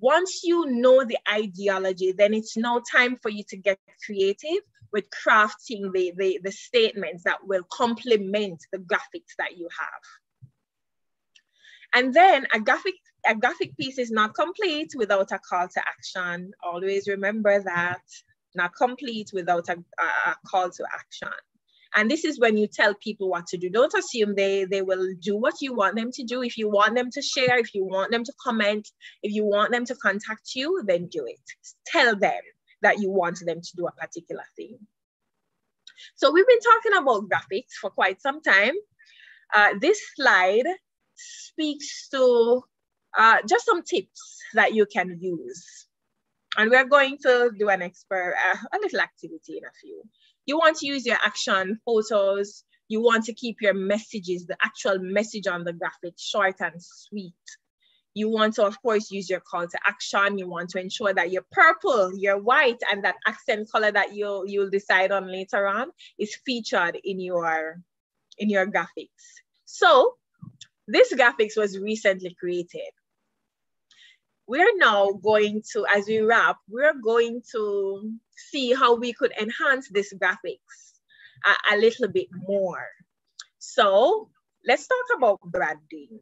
once you know the ideology, then it's now time for you to get creative with crafting the, the, the statements that will complement the graphics that you have. And then a graphic, a graphic piece is not complete without a call to action. Always remember that, not complete without a, a call to action. And this is when you tell people what to do. Don't assume they, they will do what you want them to do. If you want them to share, if you want them to comment, if you want them to contact you, then do it. Tell them that you want them to do a particular thing. So we've been talking about graphics for quite some time. Uh, this slide speaks to uh, just some tips that you can use. And we're going to do an expert, uh, a little activity in a few. You want to use your action photos, You want to keep your messages, the actual message on the graphic short and sweet. You want to, of course, use your call to action. You want to ensure that your purple, your white, and that accent color that you'll, you'll decide on later on is featured in your, in your graphics. So this graphics was recently created. We're now going to, as we wrap, we're going to see how we could enhance this graphics a, a little bit more. So let's talk about branding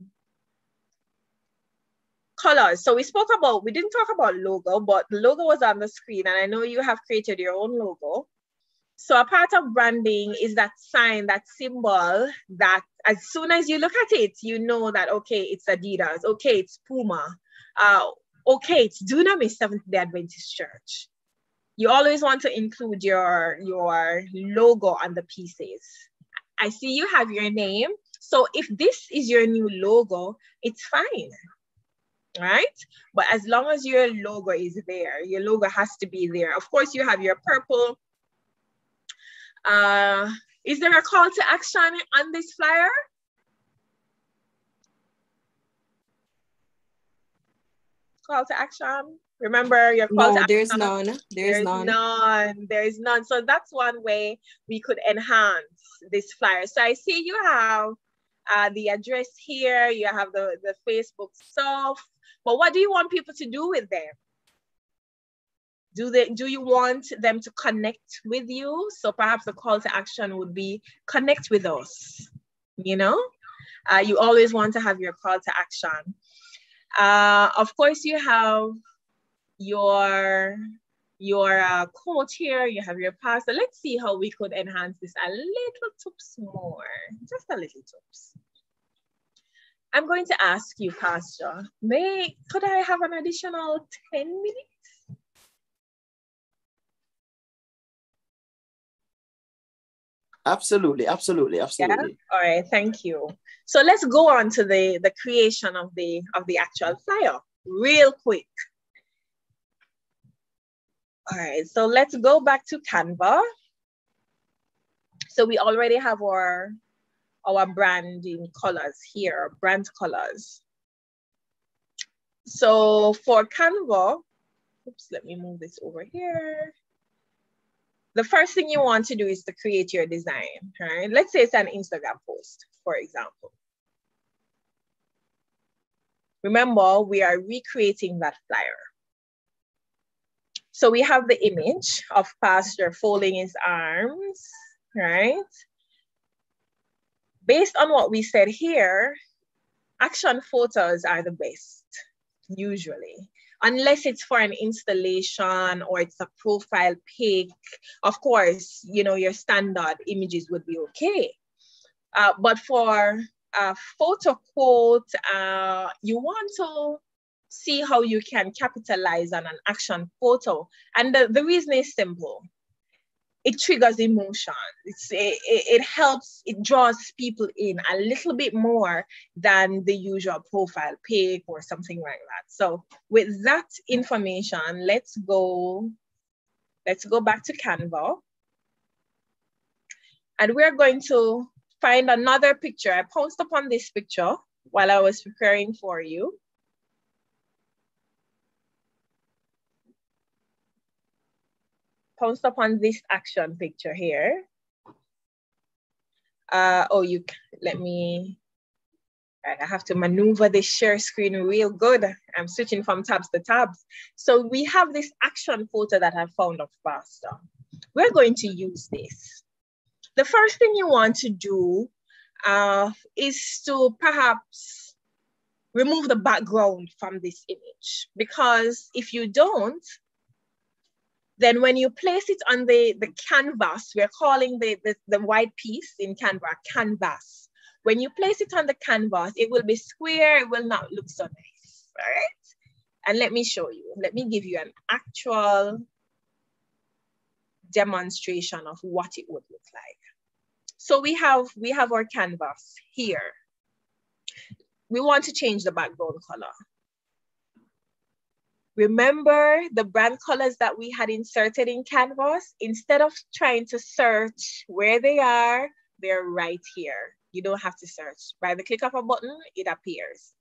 colors. So we spoke about, we didn't talk about logo, but the logo was on the screen and I know you have created your own logo. So a part of branding is that sign, that symbol that as soon as you look at it, you know that, okay, it's Adidas, okay, it's Puma, uh, okay, it's Dunamis Seventh-day Adventist Church. You always want to include your, your logo on the pieces. I see you have your name. So if this is your new logo, it's fine right? But as long as your logo is there, your logo has to be there. Of course, you have your purple. Uh, is there a call to action on this flyer? Call to action. Remember your call no, there's none. There's, There's none. none. There is none. So that's one way we could enhance this flyer. So I see you have uh, the address here, you have the, the Facebook stuff, but what do you want people to do with them? Do they do you want them to connect with you? So perhaps the call to action would be connect with us. You know, uh, you always want to have your call to action. Uh, of course, you have your your uh, quote here. You have your pastor. Let's see how we could enhance this a little tips more, just a little tips. I'm going to ask you, Pastor, may, could I have an additional 10 minutes? Absolutely, absolutely, absolutely. Yeah? All right, thank you. So let's go on to the, the creation of the, of the actual flyer real quick. All right, so let's go back to Canva. So we already have our our branding colors here, brand colors. So for Canva, oops, let me move this over here. The first thing you want to do is to create your design, right? Let's say it's an Instagram post, for example. Remember, we are recreating that flyer. So we have the image of Pastor folding his arms, right? Based on what we said here, action photos are the best, usually. Unless it's for an installation or it's a profile pic, of course, you know, your standard images would be okay. Uh, but for a photo quote, uh, you want to see how you can capitalize on an action photo. And the, the reason is simple it triggers emotion. It's, it, it helps, it draws people in a little bit more than the usual profile pic or something like that. So with that information, let's go, let's go back to Canva. And we're going to find another picture. I pounced upon this picture while I was preparing for you. Pounced upon this action picture here. Uh, oh, you let me, I have to maneuver this share screen real good. I'm switching from tabs to tabs. So we have this action photo that I found of Pastor. We're going to use this. The first thing you want to do uh, is to perhaps remove the background from this image because if you don't, then when you place it on the, the canvas, we're calling the, the, the white piece in Canva canvas. When you place it on the canvas, it will be square, it will not look so nice, all right? And let me show you, let me give you an actual demonstration of what it would look like. So we have, we have our canvas here. We want to change the background color. Remember the brand colors that we had inserted in Canvas? Instead of trying to search where they are, they're right here. You don't have to search. By the click of a button, it appears.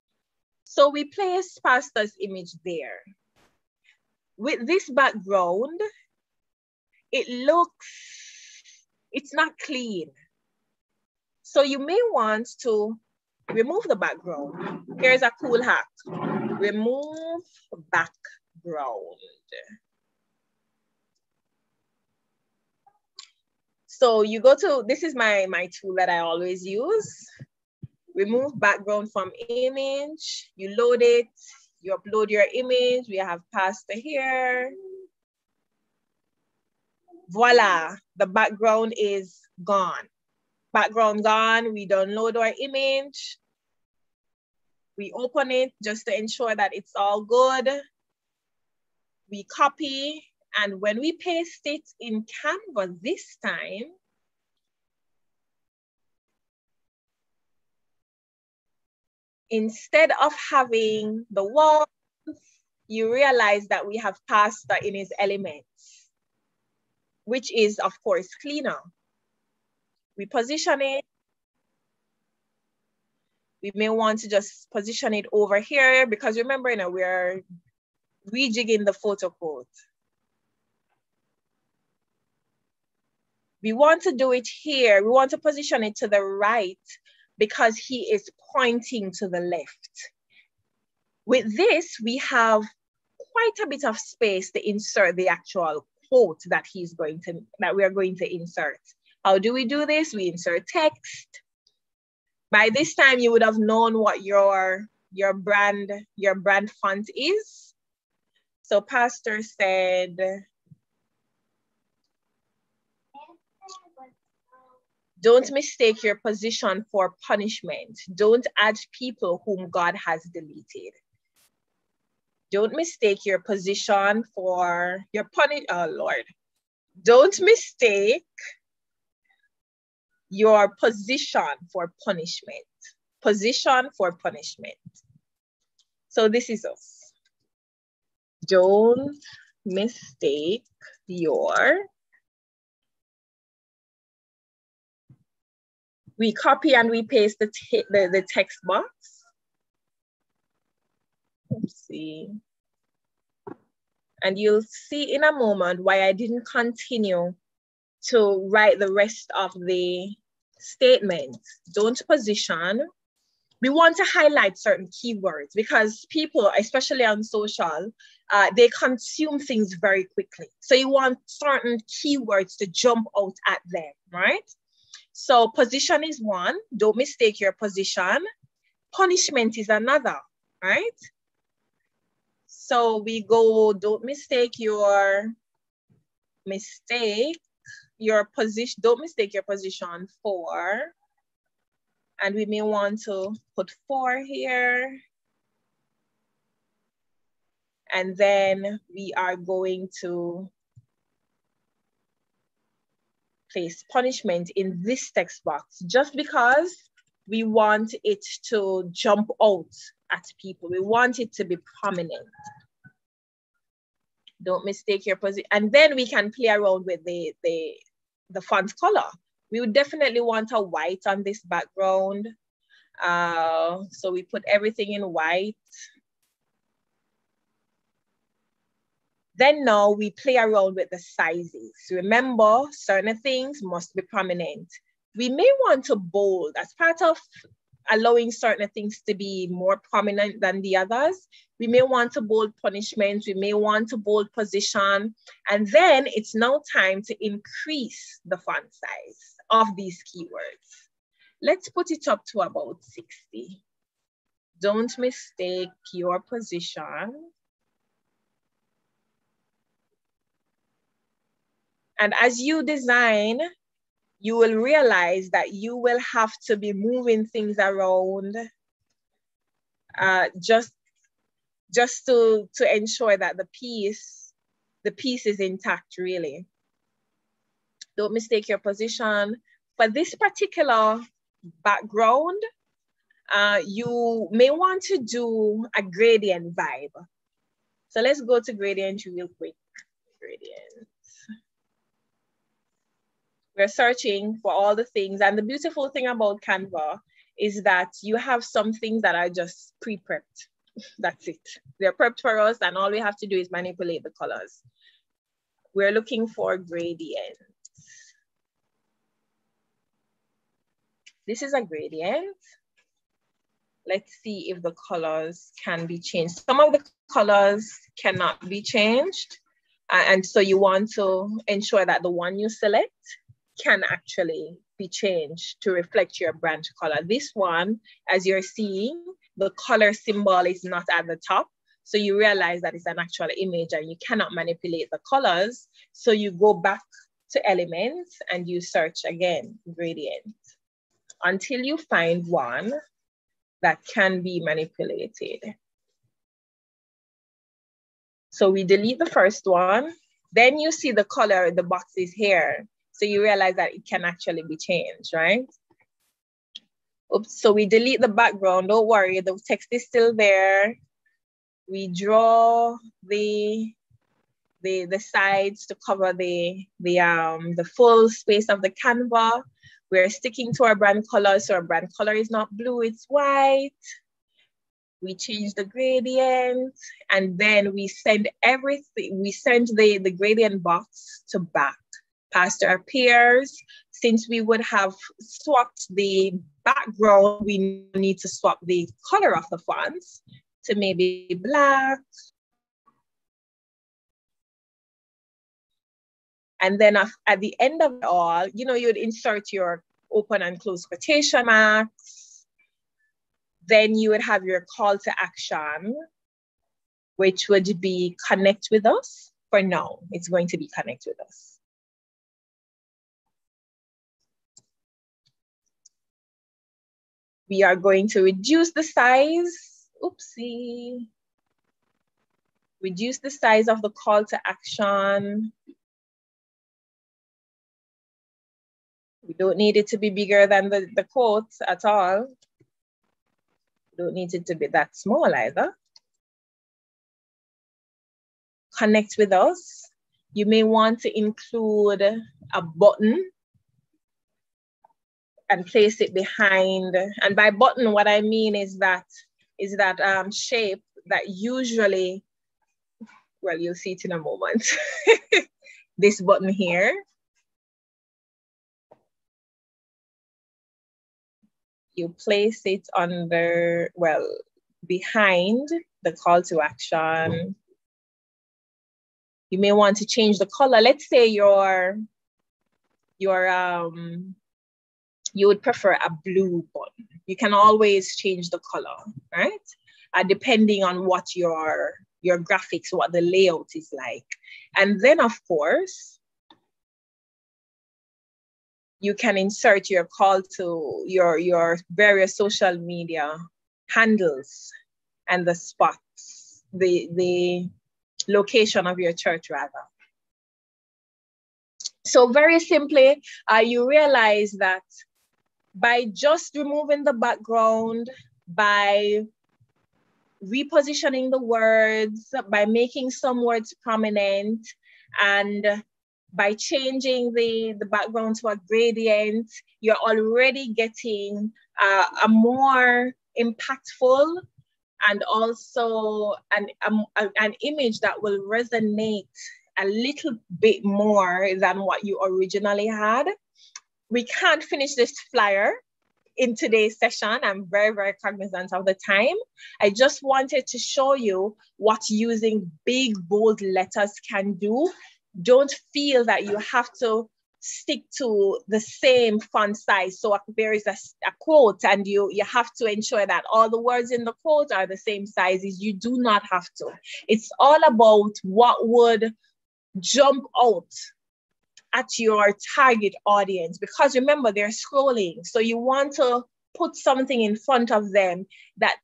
So we place Pastor's image there. With this background, it looks, it's not clean. So you may want to remove the background. Here's a cool hack. Remove background. So you go to, this is my, my tool that I always use. Remove background from image, you load it, you upload your image, we have pastor here. Voila, the background is gone. Background gone, we download our image. We open it just to ensure that it's all good. We copy, and when we paste it in Canva this time, instead of having the walls, you realize that we have pasta in its elements, which is of course cleaner. We position it. We may want to just position it over here because remember, you know, we're rejigging the photo quote. We want to do it here. We want to position it to the right because he is pointing to the left. With this, we have quite a bit of space to insert the actual quote that he's going to, that we are going to insert. How do we do this? We insert text. By this time, you would have known what your, your brand, your brand font is. So pastor said, Don't mistake your position for punishment. Don't add people whom God has deleted. Don't mistake your position for your punish. Oh Lord. Don't mistake your position for punishment. Position for punishment. So this is us. Don't mistake your we copy and we paste the, the, the text box. Let's see. And you'll see in a moment why I didn't continue to write the rest of the statement. Don't position. We want to highlight certain keywords because people, especially on social, uh, they consume things very quickly. So you want certain keywords to jump out at them, right? So position is one, don't mistake your position. Punishment is another, right? So we go, don't mistake your mistake, your position, don't mistake your position four. And we may want to put four here. And then we are going to place punishment in this text box just because we want it to jump out at people. We want it to be prominent. Don't mistake your position. And then we can play around with the, the, the font color. We would definitely want a white on this background. Uh, so we put everything in white. Then now we play around with the sizes. Remember, certain things must be prominent. We may want to bold as part of allowing certain things to be more prominent than the others. We may want to bold punishments, we may want to bold position, and then it's now time to increase the font size of these keywords. Let's put it up to about 60. Don't mistake your position And as you design, you will realize that you will have to be moving things around uh, just, just to, to ensure that the piece, the piece is intact really. Don't mistake your position. For this particular background, uh, you may want to do a gradient vibe. So let's go to gradient real quick. Gradient. We're searching for all the things. And the beautiful thing about Canva is that you have some things that are just pre-prepped. That's it. They're prepped for us and all we have to do is manipulate the colors. We're looking for gradients. This is a gradient. Let's see if the colors can be changed. Some of the colors cannot be changed. And so you want to ensure that the one you select can actually be changed to reflect your branch color. This one, as you're seeing, the color symbol is not at the top. So you realize that it's an actual image and you cannot manipulate the colors. So you go back to elements and you search again, gradient, until you find one that can be manipulated. So we delete the first one. Then you see the color, the boxes here. So you realize that it can actually be changed, right? Oops, so we delete the background, don't worry, the text is still there. We draw the the, the sides to cover the, the, um, the full space of the Canva. We're sticking to our brand color, so our brand color is not blue, it's white we change the gradient, and then we send everything, we send the, the gradient box to back past our peers. Since we would have swapped the background, we need to swap the color of the fonts to maybe black. And then at the end of it all, you know, you'd insert your open and close quotation marks then you would have your call to action, which would be connect with us. For now, it's going to be connect with us. We are going to reduce the size. Oopsie. Reduce the size of the call to action. We don't need it to be bigger than the, the quote at all. We Don't need it to be that small either. Connect with us. You may want to include a button and place it behind. And by button, what I mean is that is that um, shape that usually, well, you'll see it in a moment. this button here you place it under, well, behind the call to action. You may want to change the color. Let's say your, your um, you would prefer a blue button. You can always change the color, right? Uh, depending on what your your graphics, what the layout is like. And then of course, you can insert your call to your, your various social media handles and the spots, the, the location of your church rather. So very simply, uh, you realize that by just removing the background, by repositioning the words, by making some words prominent, and by changing the, the background to a gradient, you're already getting uh, a more impactful and also an, a, an image that will resonate a little bit more than what you originally had. We can't finish this flyer in today's session. I'm very, very cognizant of the time. I just wanted to show you what using big, bold letters can do don't feel that you have to stick to the same font size. So there is a, a, quote and you, you have to ensure that all the words in the quote are the same sizes. You do not have to. It's all about what would jump out at your target audience because remember they're scrolling. So you want to put something in front of them that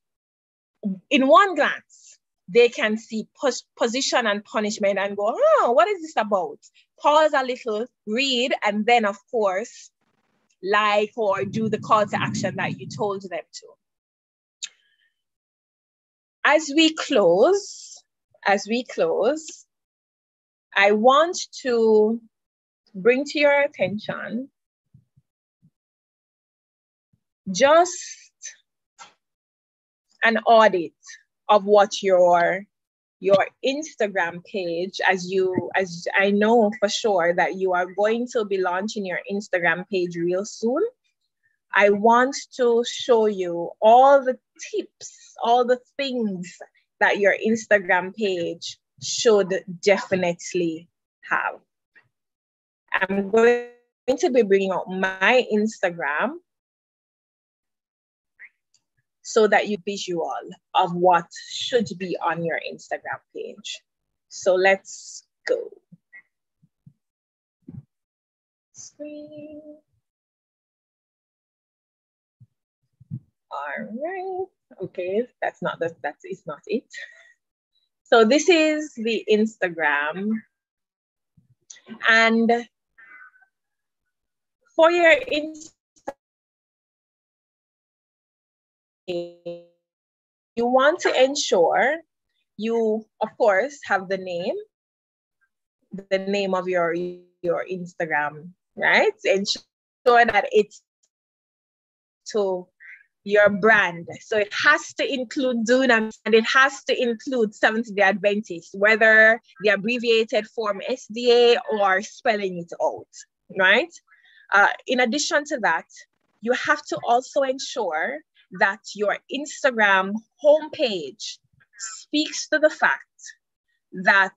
in one glance they can see pos- position and punishment and go, oh, what is this about? Pause a little, read, and then, of course, like or do the call to action that you told them to. As we close, as we close, I want to bring to your attention just an audit of what your your Instagram page as you as I know for sure that you are going to be launching your Instagram page real soon. I want to show you all the tips, all the things that your Instagram page should definitely have. I'm going to be bringing out my Instagram so that you visual of what should be on your Instagram page. So let's go. Screen. All right. Okay, that's not the, that's not it. So this is the Instagram. And for your you want to ensure you, of course, have the name, the name of your, your Instagram, right? Ensure that it's to your brand. So it has to include Dunam and it has to include Seventh day Adventist, whether the abbreviated form SDA or spelling it out, right? Uh, in addition to that, you have to also ensure that your Instagram homepage speaks to the fact that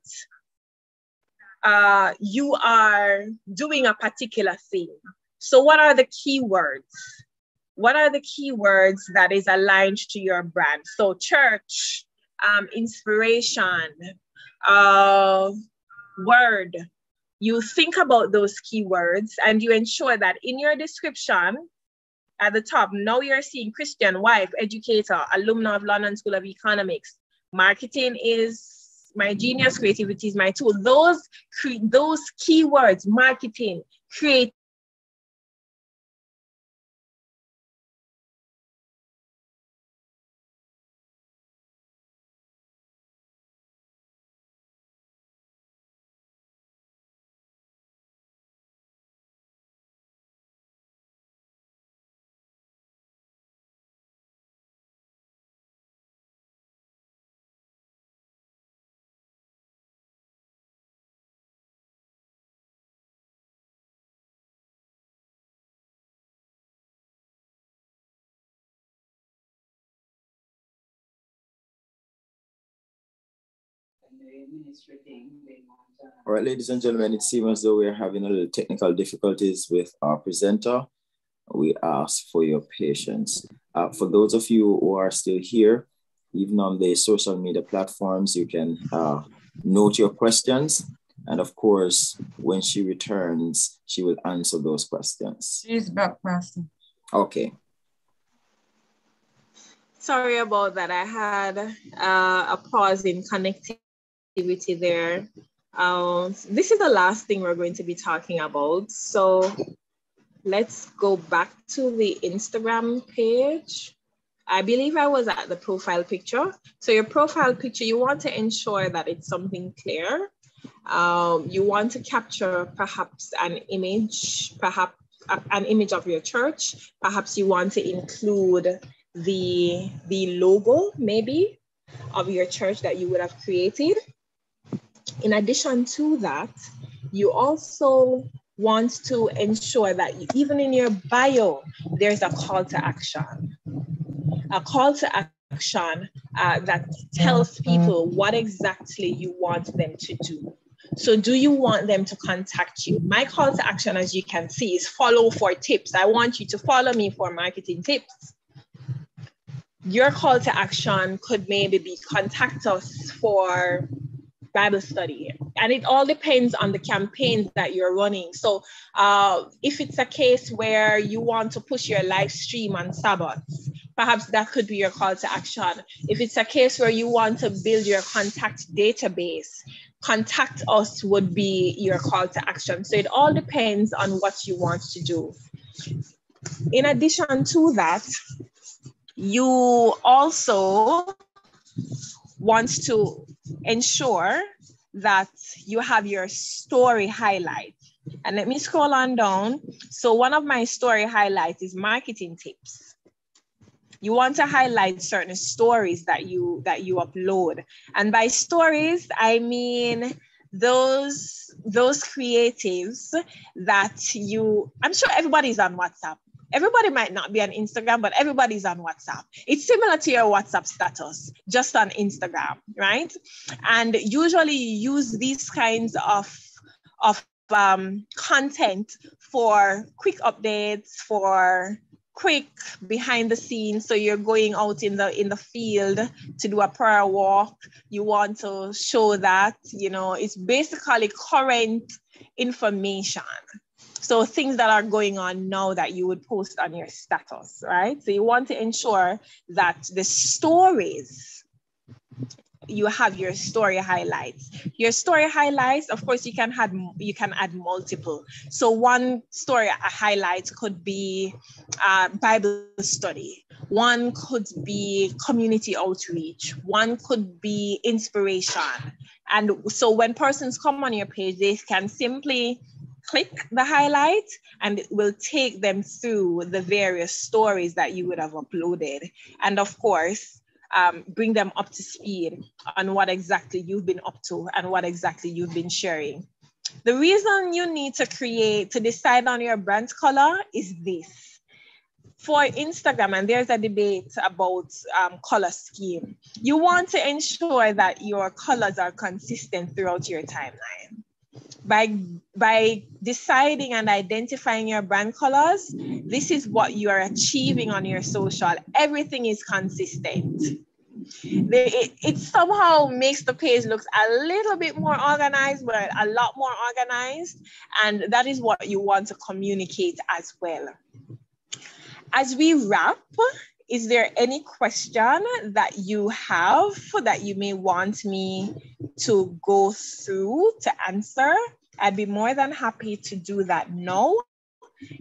uh, you are doing a particular thing. So, what are the keywords? What are the keywords that is aligned to your brand? So, church, um, inspiration, uh, word. You think about those keywords and you ensure that in your description, at the top, now you're seeing Christian, wife, educator, alumna of London School of Economics. Marketing is my genius, creativity is my tool. Those, those keywords, marketing, create All right, ladies and gentlemen, it seems as though we're having a little technical difficulties with our presenter. We ask for your patience. Uh, for those of you who are still here, even on the social media platforms, you can uh, note your questions. And of course, when she returns, she will answer those questions. She's back, Pastor. Okay. Sorry about that. I had uh, a pause in connecting activity there. Um, this is the last thing we're going to be talking about. So let's go back to the Instagram page. I believe I was at the profile picture. So your profile picture, you want to ensure that it's something clear. Um, you want to capture perhaps an image, perhaps an image of your church. Perhaps you want to include the, the logo maybe of your church that you would have created. In addition to that, you also want to ensure that even in your bio, there's a call to action. A call to action uh, that tells people what exactly you want them to do. So, do you want them to contact you? My call to action, as you can see, is follow for tips. I want you to follow me for marketing tips. Your call to action could maybe be contact us for Bible study. And it all depends on the campaigns that you're running. So uh, if it's a case where you want to push your live stream on Sabbaths, perhaps that could be your call to action. If it's a case where you want to build your contact database, contact us would be your call to action. So it all depends on what you want to do. In addition to that, you also want to ensure that you have your story highlight. And let me scroll on down. So one of my story highlights is marketing tips. You want to highlight certain stories that you that you upload. And by stories, I mean those those creatives that you i'm sure everybody's on whatsapp everybody might not be on instagram but everybody's on whatsapp. It's similar to your whatsapp status just on instagram right? And usually you use these kinds of of um, content for quick updates for quick behind the scenes. So you're going out in the in the field to do a prayer walk. You want to show that you know it's basically current information so things that are going on now that you would post on your status right so you want to ensure that the stories you have your story highlights. Your story highlights, of course, you can add you can add multiple. So one story highlight could be uh, Bible study. One could be community outreach. One could be inspiration. And so when persons come on your page, they can simply click the highlight and it will take them through the various stories that you would have uploaded. And of course, um, bring them up to speed on what exactly you've been up to and what exactly you've been sharing. The reason you need to create, to decide on your brand color is this. For Instagram, and there's a debate about um, color scheme, you want to ensure that your colors are consistent throughout your timeline by by deciding and identifying your brand colors this is what you are achieving on your social. Everything is consistent. It, it somehow makes the page look a little bit more organized but a lot more organized. And that is what you want to communicate as well. As we wrap is there any question that you have that you may want me to go through to answer? I'd be more than happy to do that now.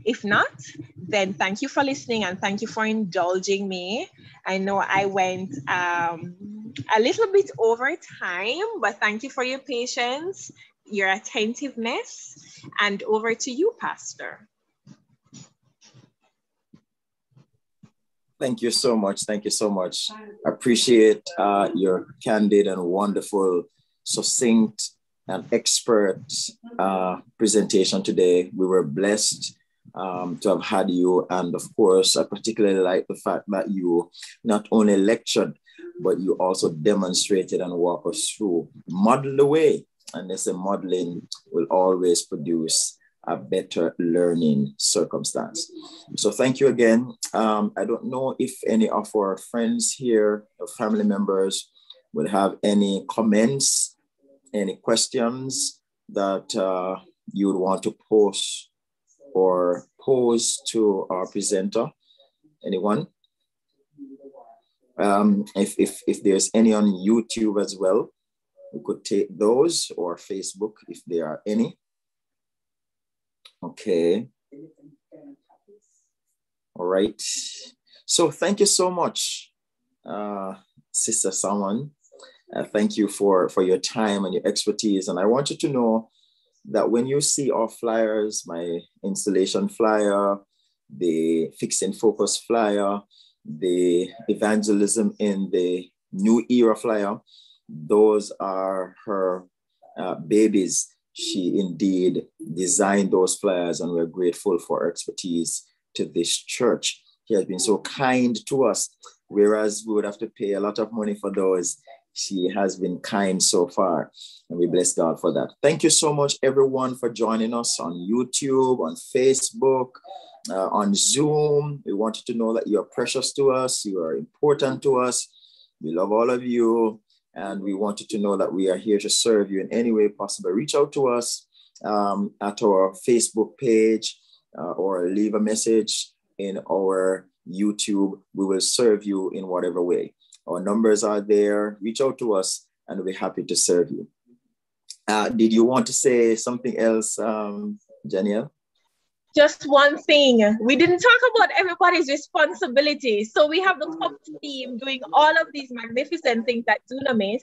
If not, then thank you for listening and thank you for indulging me. I know I went um, a little bit over time, but thank you for your patience, your attentiveness, and over to you, Pastor. Thank you so much. Thank you so much. I appreciate uh, your candid and wonderful, succinct, and expert uh, presentation today. We were blessed um, to have had you. And of course, I particularly like the fact that you not only lectured, but you also demonstrated and walked us through, model the way. And they say modeling will always produce a better learning circumstance. So thank you again. Um, I don't know if any of our friends here, or family members, would have any comments, any questions that uh, you would want to post or pose to our presenter. Anyone? Um, if, if, if there's any on YouTube as well, we could take those or Facebook if there are any. Okay. All right. So thank you so much, uh, Sister Salmon. Uh, thank you for, for your time and your expertise. And I want you to know that when you see our flyers, my installation flyer, the fixing focus flyer, the evangelism in the new era flyer, those are her uh, babies she indeed designed those flyers, and we're grateful for her expertise to this church. She has been so kind to us, whereas we would have to pay a lot of money for those. She has been kind so far, and we bless God for that. Thank you so much, everyone, for joining us on YouTube, on Facebook, uh, on Zoom. We want you to know that you are precious to us, you are important to us. We love all of you. And we wanted to know that we are here to serve you in any way possible. Reach out to us um, at our Facebook page uh, or leave a message in our YouTube. We will serve you in whatever way. Our numbers are there. Reach out to us and we'll be happy to serve you. Uh, did you want to say something else, um, Janiel? Just one thing. We didn't talk about everybody's responsibility. So we have the top team doing all of these magnificent things that at Dunamis.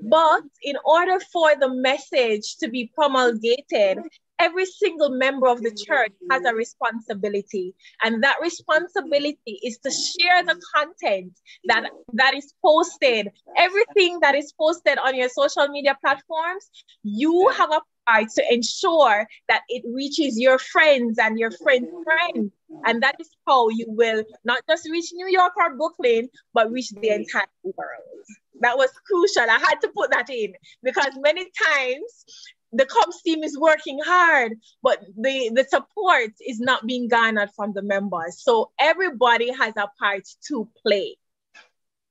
But in order for the message to be promulgated, every single member of the church has a responsibility and that responsibility is to share the content that that is posted everything that is posted on your social media platforms you have a part to ensure that it reaches your friends and your friends friends and that is how you will not just reach new york or brooklyn but reach the entire world that was crucial i had to put that in because many times the comms team is working hard, but the, the support is not being garnered from the members. So everybody has a part to play.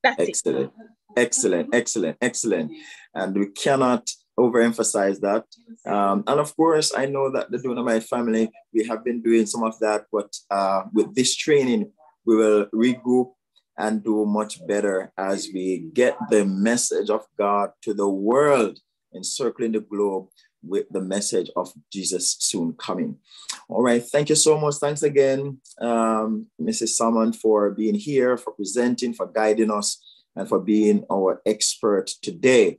That's excellent. it. Excellent, excellent, excellent. And we cannot overemphasize that. Um, and of course, I know that the Dunamite family, we have been doing some of that, but uh, with this training, we will regroup and do much better as we get the message of God to the world, encircling the globe with the message of Jesus soon coming. All right. Thank you so much. Thanks again, um, Mrs. Salmon, for being here, for presenting, for guiding us, and for being our expert today.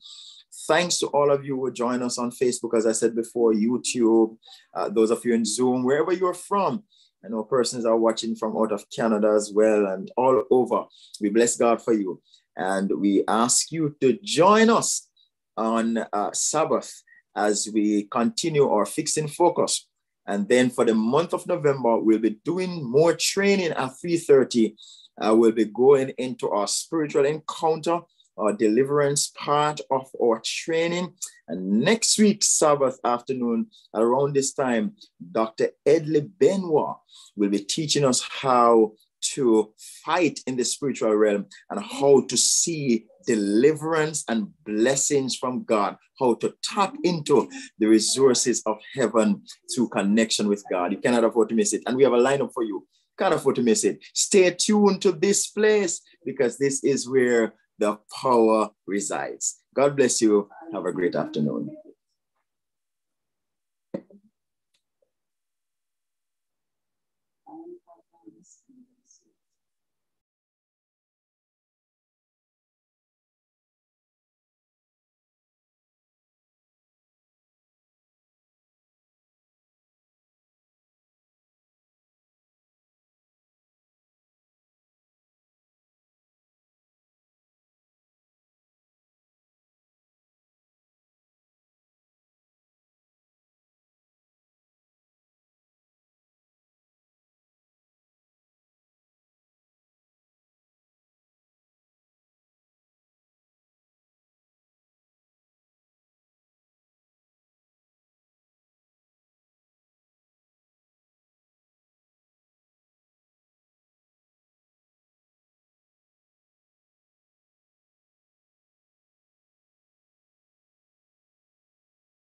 Thanks to all of you who join us on Facebook, as I said before, YouTube, uh, those of you in Zoom, wherever you're from. I know persons are watching from out of Canada as well and all over. We bless God for you. And we ask you to join us on uh, Sabbath as we continue our fixing focus. And then for the month of November, we'll be doing more training at 3.30. Uh, we'll be going into our spiritual encounter, our deliverance part of our training. And next week, Sabbath afternoon, around this time, Dr. Edley Benoit will be teaching us how to fight in the spiritual realm and how to see deliverance and blessings from God, how to tap into the resources of heaven through connection with God. You cannot afford to miss it. And we have a lineup for you. Can't afford to miss it. Stay tuned to this place because this is where the power resides. God bless you. Have a great afternoon.